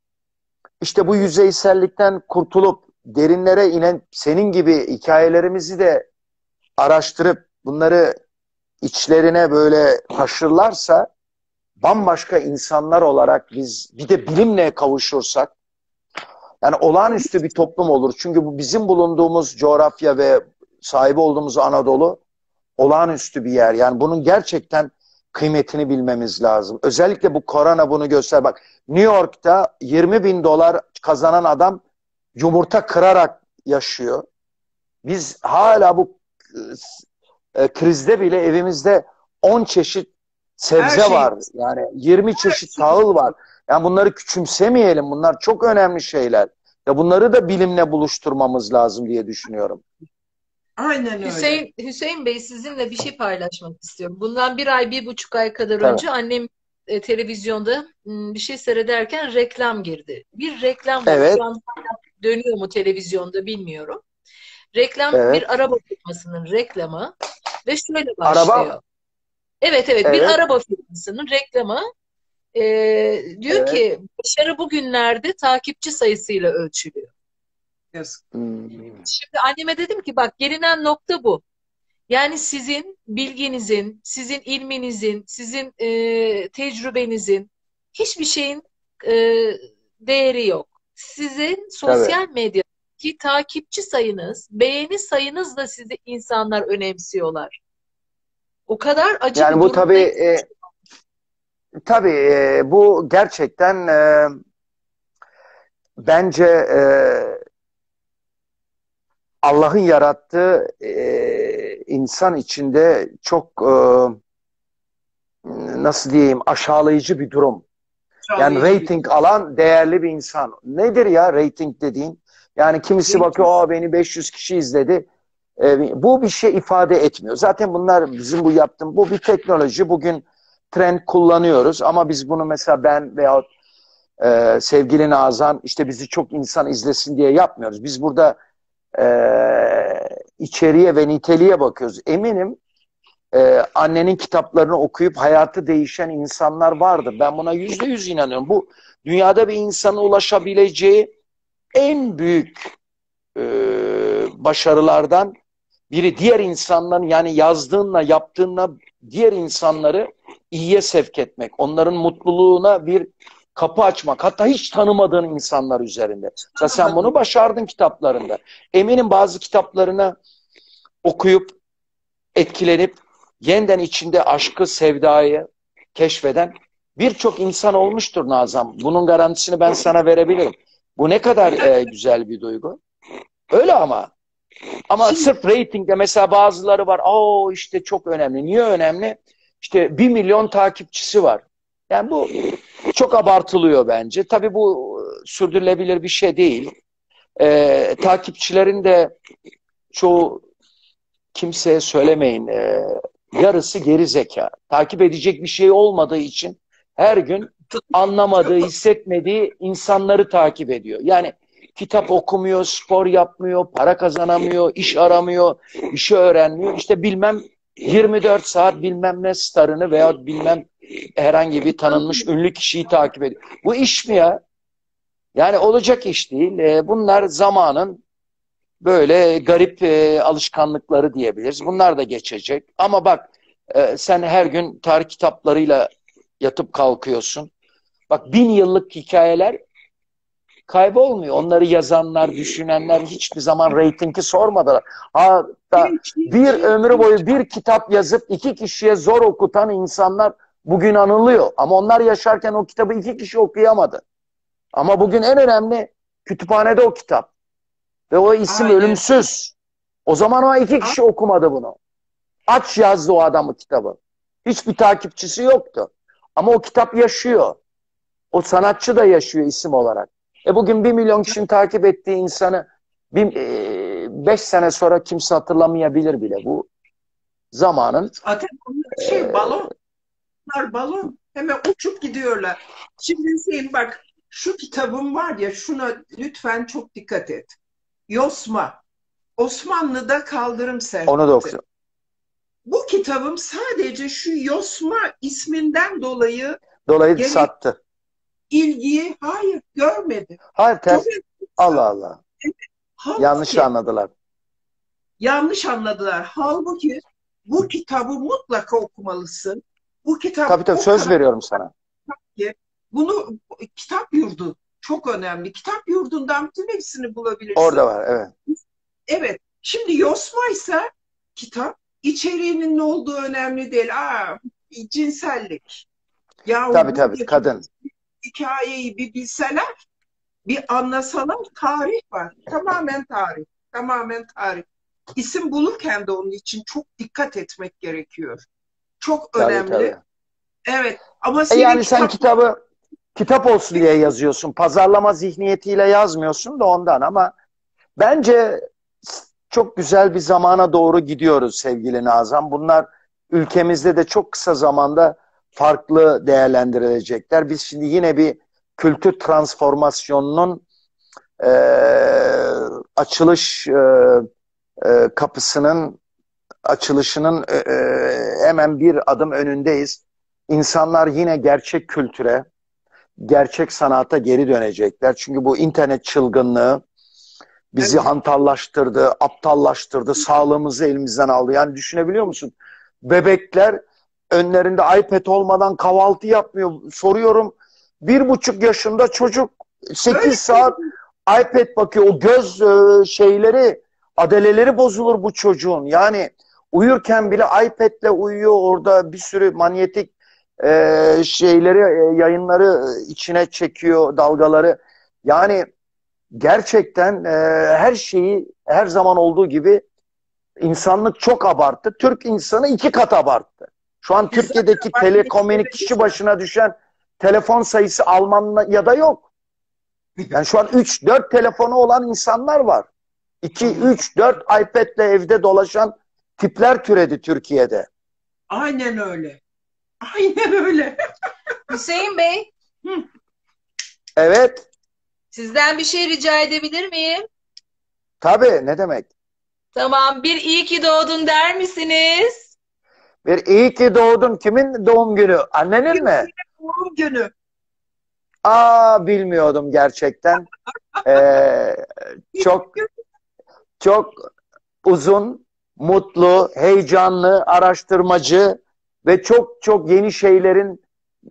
işte bu yüzeysellikten kurtulup derinlere inen senin gibi hikayelerimizi de araştırıp bunları içlerine böyle taşırlarsa bambaşka insanlar olarak biz bir de bilimle kavuşursak yani olağanüstü bir toplum olur. Çünkü bu bizim bulunduğumuz coğrafya ve sahibi olduğumuz Anadolu olağanüstü bir yer. Yani bunun gerçekten kıymetini bilmemiz lazım. Özellikle bu korona bunu göster. Bak New York'ta 20 bin dolar kazanan adam yumurta kırarak yaşıyor. Biz hala bu e, krizde bile evimizde 10 çeşit sebze şey- var. Yani 20 çeşit tahıl var. Yani bunları küçümsemeyelim. Bunlar çok önemli şeyler. Ya bunları da bilimle buluşturmamız lazım diye düşünüyorum. Aynen öyle. Hüseyin, Hüseyin Bey sizinle bir şey paylaşmak istiyorum. Bundan bir ay, bir buçuk ay kadar Tabii. önce annem e, televizyonda m, bir şey seyrederken reklam girdi. Bir reklam var. Evet. Şu an hala dönüyor mu televizyonda bilmiyorum. Reklam Evet. bir araba firmasının reklamı ve şöyle Araba başlıyor. Evet evet bir Evet. araba firmasının reklamı. E, diyor Evet. ki başarı bugünlerde takipçi sayısıyla ölçülüyor. Yazık. Hmm. Şimdi anneme dedim ki bak gelinen nokta bu. Yani sizin bilginizin, sizin ilminizin, sizin e, tecrübenizin hiçbir şeyin e, değeri yok. Sizin sosyal medyadaki takipçi sayınız, beğeni sayınızla sizi insanlar önemsiyorlar. O kadar acı Yani bir bu tabii e, tabii e, bu gerçekten e, bence e, Allah'ın yarattığı e, insan içinde çok e, nasıl diyeyim aşağılayıcı bir durum. Yani rating alan değerli bir insan. Nedir ya rating dediğin? Yani kimisi bakıyor Aa, beni 500 kişi izledi. Bu bir şey ifade etmiyor. Zaten bunlar bizim bu yaptığım bu bir teknoloji. Bugün trend kullanıyoruz ama biz bunu mesela ben veyahut e, sevgili Nazan işte bizi çok insan izlesin diye yapmıyoruz. Biz burada e, içeriye ve niteliğe bakıyoruz. Eminim e, annenin kitaplarını okuyup hayatı değişen insanlar vardır. Ben buna yüzde yüz inanıyorum. Bu dünyada bir insanın ulaşabileceği en büyük e, başarılardan biri. Diğer insanların yani yazdığınla yaptığınla diğer insanları iyiye sevk etmek. Onların mutluluğuna bir kapı açmak. Hatta hiç tanımadığın insanlar üzerinde. Mesela sen bunu başardın kitaplarında. Eminim bazı kitaplarını okuyup etkilenip yeniden içinde aşkı, sevdayı keşfeden birçok insan olmuştur Nazan. Bunun garantisini ben sana verebilirim. Bu ne kadar e, güzel bir duygu. Öyle ama. Ama Şimdi- sırf reytingde mesela bazıları var. Oo işte çok önemli. Niye önemli? İşte bir milyon takipçisi var. Yani bu çok abartılıyor bence. Tabii bu sürdürülebilir bir şey değil. E, takipçilerin de çoğu kimseye söylemeyin. e, yarısı geri zeka. Takip edecek bir şey olmadığı için her gün anlamadığı, hissetmediği insanları takip ediyor. Yani kitap okumuyor, spor yapmıyor, para kazanamıyor, iş aramıyor, şey öğrenmiyor. İşte bilmem 24 saat bilmem ne starını veya bilmem herhangi bir tanınmış ünlü kişiyi takip ediyor. Bu iş mi ya? Yani olacak iş değil. E, Bunlar zamanın böyle garip e, alışkanlıkları diyebiliriz. Bunlar da geçecek. Ama bak e, sen her gün tarih kitaplarıyla yatıp kalkıyorsun. Bak bin yıllık hikayeler kaybolmuyor. Onları yazanlar, düşünenler hiçbir zaman reytingi sormadılar. Hatta bir ömrü boyu bir kitap yazıp iki kişiye zor okutan insanlar bugün anılıyor. Ama onlar yaşarken o kitabı iki kişi okuyamadı. Ama bugün en önemli kütüphanede o kitap. Ve o isim Aynen. ölümsüz. O zaman o iki kişi okumadı bunu. Aç yazdı o adamı kitabı. Hiçbir takipçisi yoktu. Ama o kitap yaşıyor. O sanatçı da yaşıyor isim olarak. E bugün bir milyon kişinin takip ettiği insanı bir, e, beş sene sonra kimse hatırlamayabilir bile. Bu zamanın Zaten onlar şey balon. Bunlar balon. Hemen uçup gidiyorlar. Şimdi Hüseyin bak şu kitabım var ya şuna lütfen çok dikkat et. Yosma. Osmanlı'da kaldırım sehpası. onu da okuyor. Bu kitabım sadece şu Yosma isminden dolayı Dolayı Gene- sattı. İlgiyi hayır görmedi. Hayır ters. Allah Allah. Halbuki- Yanlış anladılar. yanlış anladılar. Halbuki bu kitabı mutlaka okumalısın. Bu kitap Tabii tabii söz veriyorum sana. Bunu kitap yurdu çok önemli. Kitap yurdundan bütün hepsini bulabilirsin. Orada var evet. Evet. Şimdi Yosma ise kitap içeriğinin ne olduğu önemli değil. Aa, cinsellik. Ya Tabii tabii kadın. Hikayeyi bir bilseler, bir anlasalar tarih var. Tamamen tarih. Tamamen tarih. İsim bulurken de onun için çok dikkat etmek gerekiyor. Çok Tabii, önemli. tabii. Evet. Ama E yani sen kitap- kitabı kitap olsun diye yazıyorsun. Pazarlama zihniyetiyle yazmıyorsun da ondan ama bence çok güzel bir zamana doğru gidiyoruz sevgili Nazan. Bunlar ülkemizde de çok kısa zamanda farklı değerlendirilecekler. Biz şimdi yine bir kültür transformasyonunun e, açılış e, e, kapısının açılışının e, e, hemen bir adım önündeyiz. İnsanlar yine gerçek kültüre, gerçek sanata geri dönecekler. Çünkü bu internet çılgınlığı bizi Evet. hantallaştırdı, aptallaştırdı, sağlığımızı elimizden aldı. Yani düşünebiliyor musun? Bebekler önlerinde iPad olmadan kahvaltı yapmıyor. Soruyorum bir buçuk yaşında çocuk 8 Öyle. saat iPad bakıyor. O göz e, şeyleri, adeleleri bozulur bu çocuğun. Yani Uyurken bile iPad'le uyuyor. Orada bir sürü manyetik e, şeyleri, e, yayınları içine çekiyor, dalgaları. Yani gerçekten e, her şeyi her zaman olduğu gibi insanlık çok abarttı. Türk insanı iki kat abarttı. Şu an Türkiye'deki telekomünik kişi başına düşen telefon sayısı Almanya'da yok. Yani şu an 3-4 telefonu olan insanlar var. 2-3-4 iPad'le evde dolaşan tipler türedi Türkiye'de. Aynen öyle. Aynen öyle. Hüseyin Bey, Evet, sizden bir şey rica edebilir miyim? tabii ne demek. Tamam, bir iyi ki doğdun der misiniz? Bir iyi ki doğdun. Kimin doğum günü? Annenin mi? Doğum günü. Aa bilmiyordum gerçekten. Ee, çok çok uzun, mutlu, heyecanlı, araştırmacı ve çok çok yeni şeylerin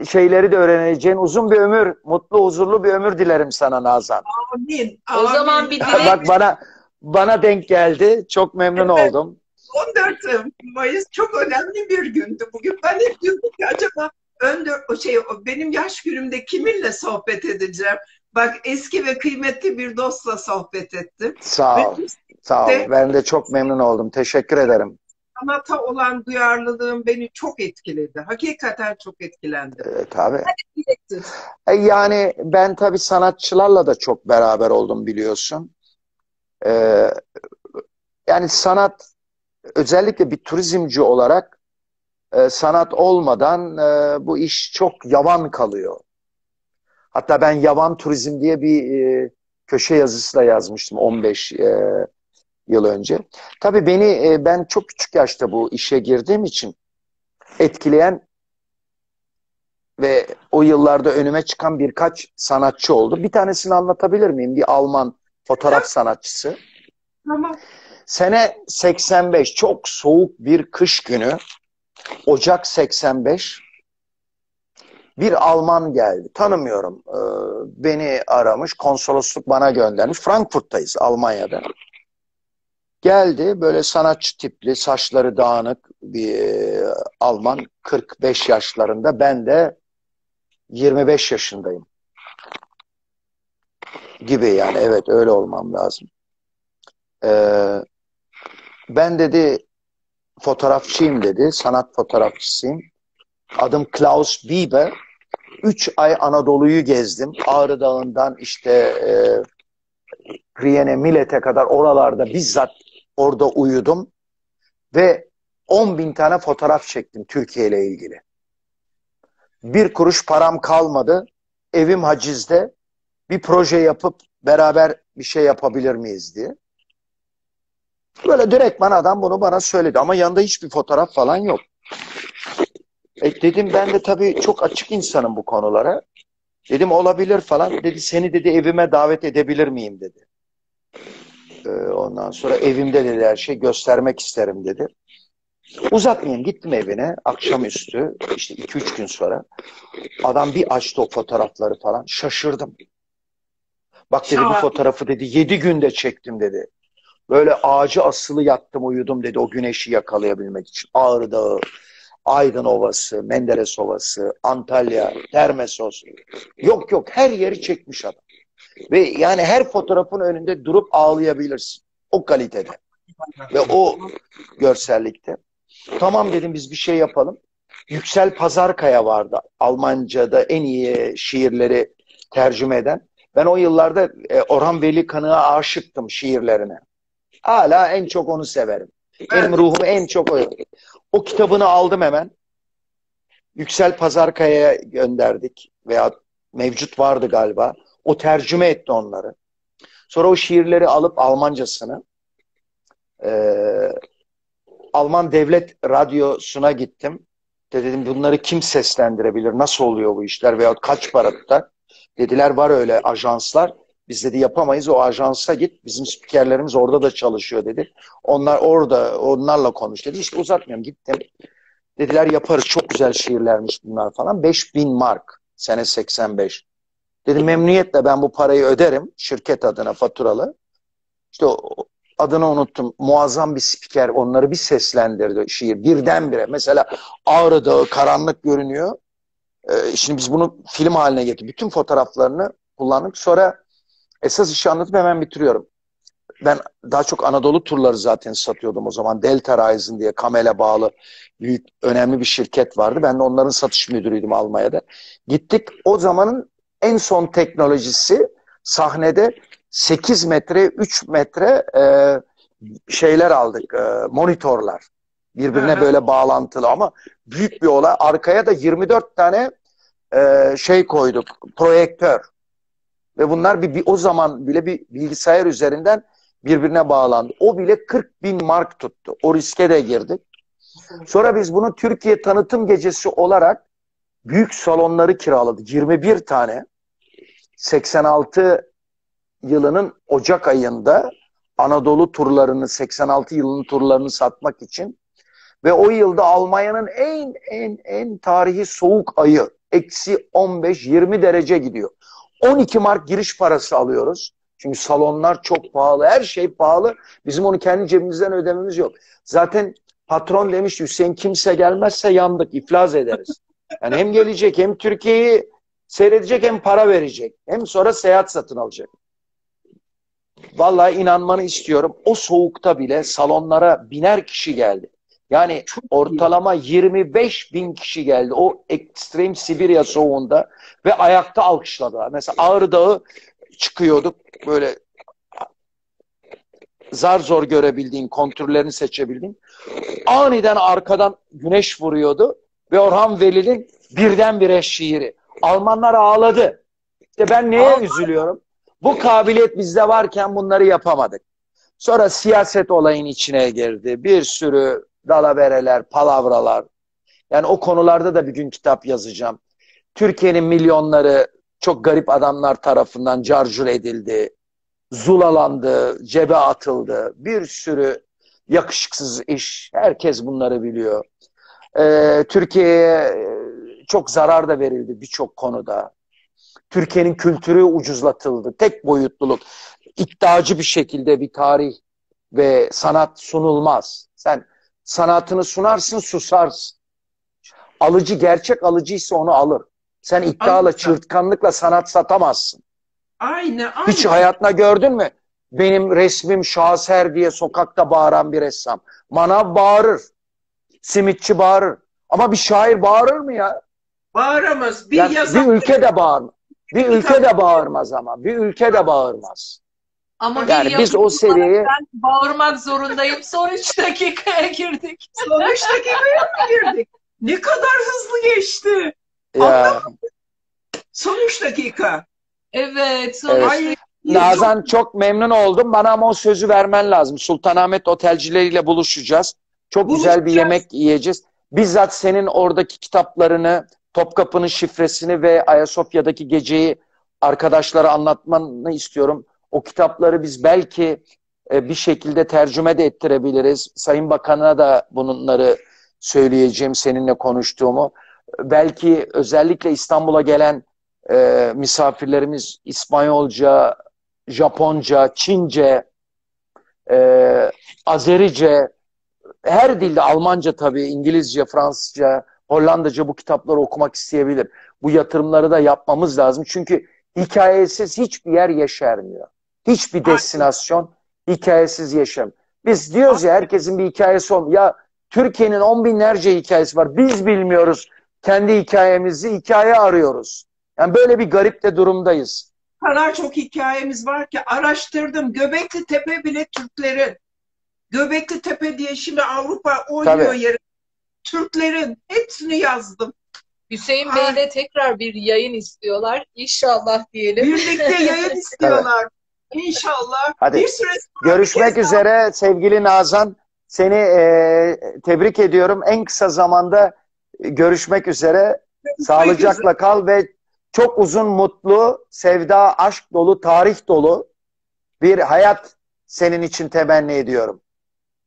şeyleri de öğreneceğin uzun bir ömür, mutlu, huzurlu bir ömür dilerim sana Nazan. Amin. O Amin. zaman bir dilek- Bak bana bana denk geldi. Çok memnun Evet. oldum. 14 Mayıs çok önemli bir gündü bugün. Ben hep diyordum ki acaba ön o şey o benim yaş günümde kiminle sohbet edeceğim? Bak eski ve kıymetli bir dostla sohbet ettim. Sağ ol. Ve Sağ ol. de- Ben de çok memnun oldum. Teşekkür ederim. sanata olan duyarlılığım beni çok etkiledi. Hakikaten çok etkilendim. Ee, tabii. Dilektir. E, Yani ben tabii sanatçılarla da çok beraber oldum biliyorsun. Ee, yani sanat özellikle bir turizmci olarak e, sanat olmadan e, bu iş çok yavan kalıyor. Hatta ben yavan turizm diye bir e, köşe yazısı da yazmıştım 15 e, yıl önce. Tabii beni e, ben çok küçük yaşta bu işe girdiğim için etkileyen ve o yıllarda önüme çıkan birkaç sanatçı oldu. Bir tanesini anlatabilir miyim? Bir Alman fotoğraf sanatçısı. Tamam. Sene 85 çok soğuk bir kış günü Ocak 85 bir Alman geldi. Tanımıyorum. Ee, beni aramış. Konsolosluk bana göndermiş. Frankfurt'tayız Almanya'da. Geldi böyle sanatçı tipli, saçları dağınık bir e, Alman 45 yaşlarında. Ben de 25 yaşındayım. Gibi yani evet öyle olmam lazım. Ee, ben dedi fotoğrafçıyım dedi. Sanat fotoğrafçısıyım. Adım Klaus Bieber. Üç ay Anadolu'yu gezdim. Ağrı Dağı'ndan işte e, Priene Millet'e kadar oralarda bizzat orada uyudum. Ve 10 bin tane fotoğraf çektim Türkiye ile ilgili. Bir kuruş param kalmadı. Evim hacizde. Bir proje yapıp beraber bir şey yapabilir miyiz diye. Böyle direktman adam bunu bana söyledi ama yanında hiçbir fotoğraf falan yok. E dedim ben de tabii çok açık insanım bu konulara. Dedim olabilir falan. Dedi seni dedi evime davet edebilir miyim dedi. Ee, ondan sonra evimde dedi her şey göstermek isterim dedi. Uzatmayayım gittim evine akşamüstü işte 2-3 gün sonra. Adam bir açtı o fotoğrafları falan şaşırdım. Bak dedi bu fotoğrafı dedi 7 günde çektim dedi. Böyle ağacı asılı yattım uyudum dedi o güneşi yakalayabilmek için. Ağrı Dağı, Aydın Ovası, Menderes Ovası, Antalya, Termesos. Yok yok her yeri çekmiş adam. Ve yani her fotoğrafın önünde durup ağlayabilirsin. O kalitede ve o görsellikte. Tamam dedim biz bir şey yapalım. Yüksel Pazarkaya vardı. Almanca'da en iyi şiirleri tercüme eden. Ben o yıllarda e, Orhan Veli Kanık'a aşıktım şiirlerine. Hala en çok onu severim. Benim ruhumu en çok o. O kitabını aldım hemen. Yüksel Pazarkaya'ya gönderdik. Veya mevcut vardı galiba. O tercüme etti onları. Sonra o şiirleri alıp Almancasını e, Alman Devlet Radyosu'na gittim. De dedim bunları kim seslendirebilir? Nasıl oluyor bu işler? Veya kaç para tutar? Dediler var öyle ajanslar. Biz dedi yapamayız. O ajansa git. Bizim spikerlerimiz orada da çalışıyor dedi. Onlar orada onlarla konuş dedi. İşte uzatmıyorum gittim. Dediler yaparız. Çok güzel şiirlermiş bunlar falan. 5000 mark. Sene 85. Dedim memnuniyetle ben bu parayı öderim. Şirket adına faturalı. İşte adını unuttum. Muazzam bir spiker onları bir seslendirdi şiir. Birdenbire. Mesela Ağrı Dağı karanlık görünüyor. Ee, şimdi biz bunu film haline getirdik. Bütün fotoğraflarını kullandık. Sonra esas işi anlatıp hemen bitiriyorum. Ben daha çok Anadolu turları zaten satıyordum o zaman. Delta Rising diye Kamel'e bağlı büyük önemli bir şirket vardı. Ben de onların satış müdürüydüm Almanya'da. Gittik o zamanın en son teknolojisi sahnede 8 metre 3 metre e, şeyler aldık e, monitörler birbirine böyle bağlantılı ama büyük bir olay arkaya da 24 tane e, şey koyduk projektör ve bunlar bir, bir o zaman bile bir bilgisayar üzerinden birbirine bağlandı. O bile 40 bin mark tuttu. O riske de girdik. Sonra biz bunu Türkiye tanıtım gecesi olarak büyük salonları kiraladık. 21 tane. 86 yılının Ocak ayında Anadolu turlarını, 86 yılının turlarını satmak için ve o yılda Almanya'nın en en en tarihi soğuk ayı eksi 15-20 derece gidiyor. 12 mark giriş parası alıyoruz. Çünkü salonlar çok pahalı, her şey pahalı. Bizim onu kendi cebimizden ödememiz yok. Zaten patron demiş Hüseyin kimse gelmezse yandık, iflas ederiz. Yani hem gelecek hem Türkiye'yi seyredecek hem para verecek. Hem sonra seyahat satın alacak. Vallahi inanmanı istiyorum. O soğukta bile salonlara biner kişi geldi. Yani ortalama 25 bin kişi geldi. O ekstrem Sibirya soğuğunda ve ayakta alkışladılar. Mesela Ağrı Dağı çıkıyorduk böyle zar zor görebildiğin, kontürlerini seçebildiğin. Aniden arkadan güneş vuruyordu ve Orhan Veli'nin birdenbire şiiri. Almanlar ağladı. İşte ben neye üzülüyorum? Bu kabiliyet bizde varken bunları yapamadık. Sonra siyaset olayın içine girdi. Bir sürü dalavereler, palavralar. Yani o konularda da bir gün kitap yazacağım. Türkiye'nin milyonları çok garip adamlar tarafından carcur edildi. Zulalandı, cebe atıldı. Bir sürü yakışıksız iş. Herkes bunları biliyor. Ee, Türkiye'ye e, çok zarar da verildi birçok konuda. Türkiye'nin kültürü ucuzlatıldı. Tek boyutluluk. iddiacı bir şekilde bir tarih ve sanat sunulmaz. Sen sanatını sunarsın, susarsın. Alıcı gerçek alıcıysa onu alır. Sen iddiayla, Alır. çırtkanlıkla sanat satamazsın. Aynı, aynı. Hiç hayatına gördün mü? Benim resmim şaheser diye sokakta bağıran bir ressam. Manav bağırır. Simitçi bağırır. Ama bir şair bağırır mı ya? Bağıramaz. Bir Yani yazar. bir ülke de bağırmaz. Bir ülke de bağırmaz ama. Bir ülke de bağırmaz. Ama Yani bir biz o seviyeye- ben bağırmak zorundayım. Son 3 dakikaya girdik. Son üç dakikaya mı girdik? Ne kadar hızlı geçti. Ya, Son üç dakika. Evet. Son Evet. Ay, Nazan çok memnun oldum. Bana ama o sözü vermen lazım. Sultanahmet otelcileriyle buluşacağız. Çok güzel bir Buluşacağız. yemek yiyeceğiz. Bizzat senin oradaki kitaplarını, Topkapı'nın şifresini ve Ayasofya'daki geceyi arkadaşlara anlatmanı istiyorum. O kitapları biz belki e, bir şekilde tercüme de ettirebiliriz. Sayın Bakan'a da bunları söyleyeceğim seninle konuştuğumu. Belki özellikle İstanbul'a gelen e, misafirlerimiz İspanyolca, Japonca, Çince, e, Azerice, her dilde Almanca tabii, İngilizce, Fransızca, Hollandaca bu kitapları okumak isteyebilir. Bu yatırımları da yapmamız lazım. Çünkü hikayesiz hiçbir yer yeşermiyor. Hiçbir destinasyon hikayesiz yaşamıyor. Biz diyoruz ya herkesin bir hikayesi olmuyor. Ya Türkiye'nin on binlerce hikayesi var. Biz bilmiyoruz kendi hikayemizi, hikaye arıyoruz. Yani böyle bir garip de durumdayız. Kadar çok hikayemiz var ki araştırdım. Göbekli Tepe bile Türklerin. Göbekli Tepe diye şimdi Avrupa oynuyor Tabii. yeri. Türklerin hepsini yazdım. Hüseyin Ay. Bey'le tekrar bir yayın istiyorlar. İnşallah diyelim. Birlikte yayın istiyorlar. İnşallah. Hadi. Bir süre sonra Görüşmek bir kez daha- üzere sevgili Nazan. Seni e, tebrik ediyorum. En kısa zamanda görüşmek üzere. Sağlıcakla kal ve çok uzun, mutlu, sevda, aşk dolu, tarih dolu bir hayat senin için temenni ediyorum.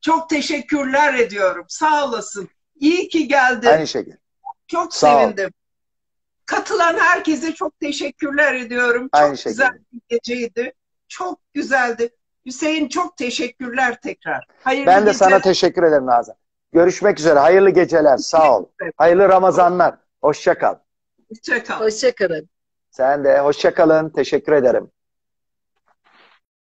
Çok teşekkürler ediyorum. Sağ olasın. İyi ki geldin. Aynı şekilde. Çok Sağ ol. sevindim. Katılan herkese çok teşekkürler ediyorum. Çok Aynı şekilde. güzel bir geceydi. Çok güzeldi. Hüseyin çok teşekkürler tekrar. Hayırlı Ben de geceler. sana teşekkür ederim Nazan. Görüşmek üzere. Hayırlı geceler. Sağ ol. Hayırlı Ramazanlar. Hoşça kal. Hoşça kal. Hoşçakalın. Sen de hoşça kalın. Teşekkür ederim.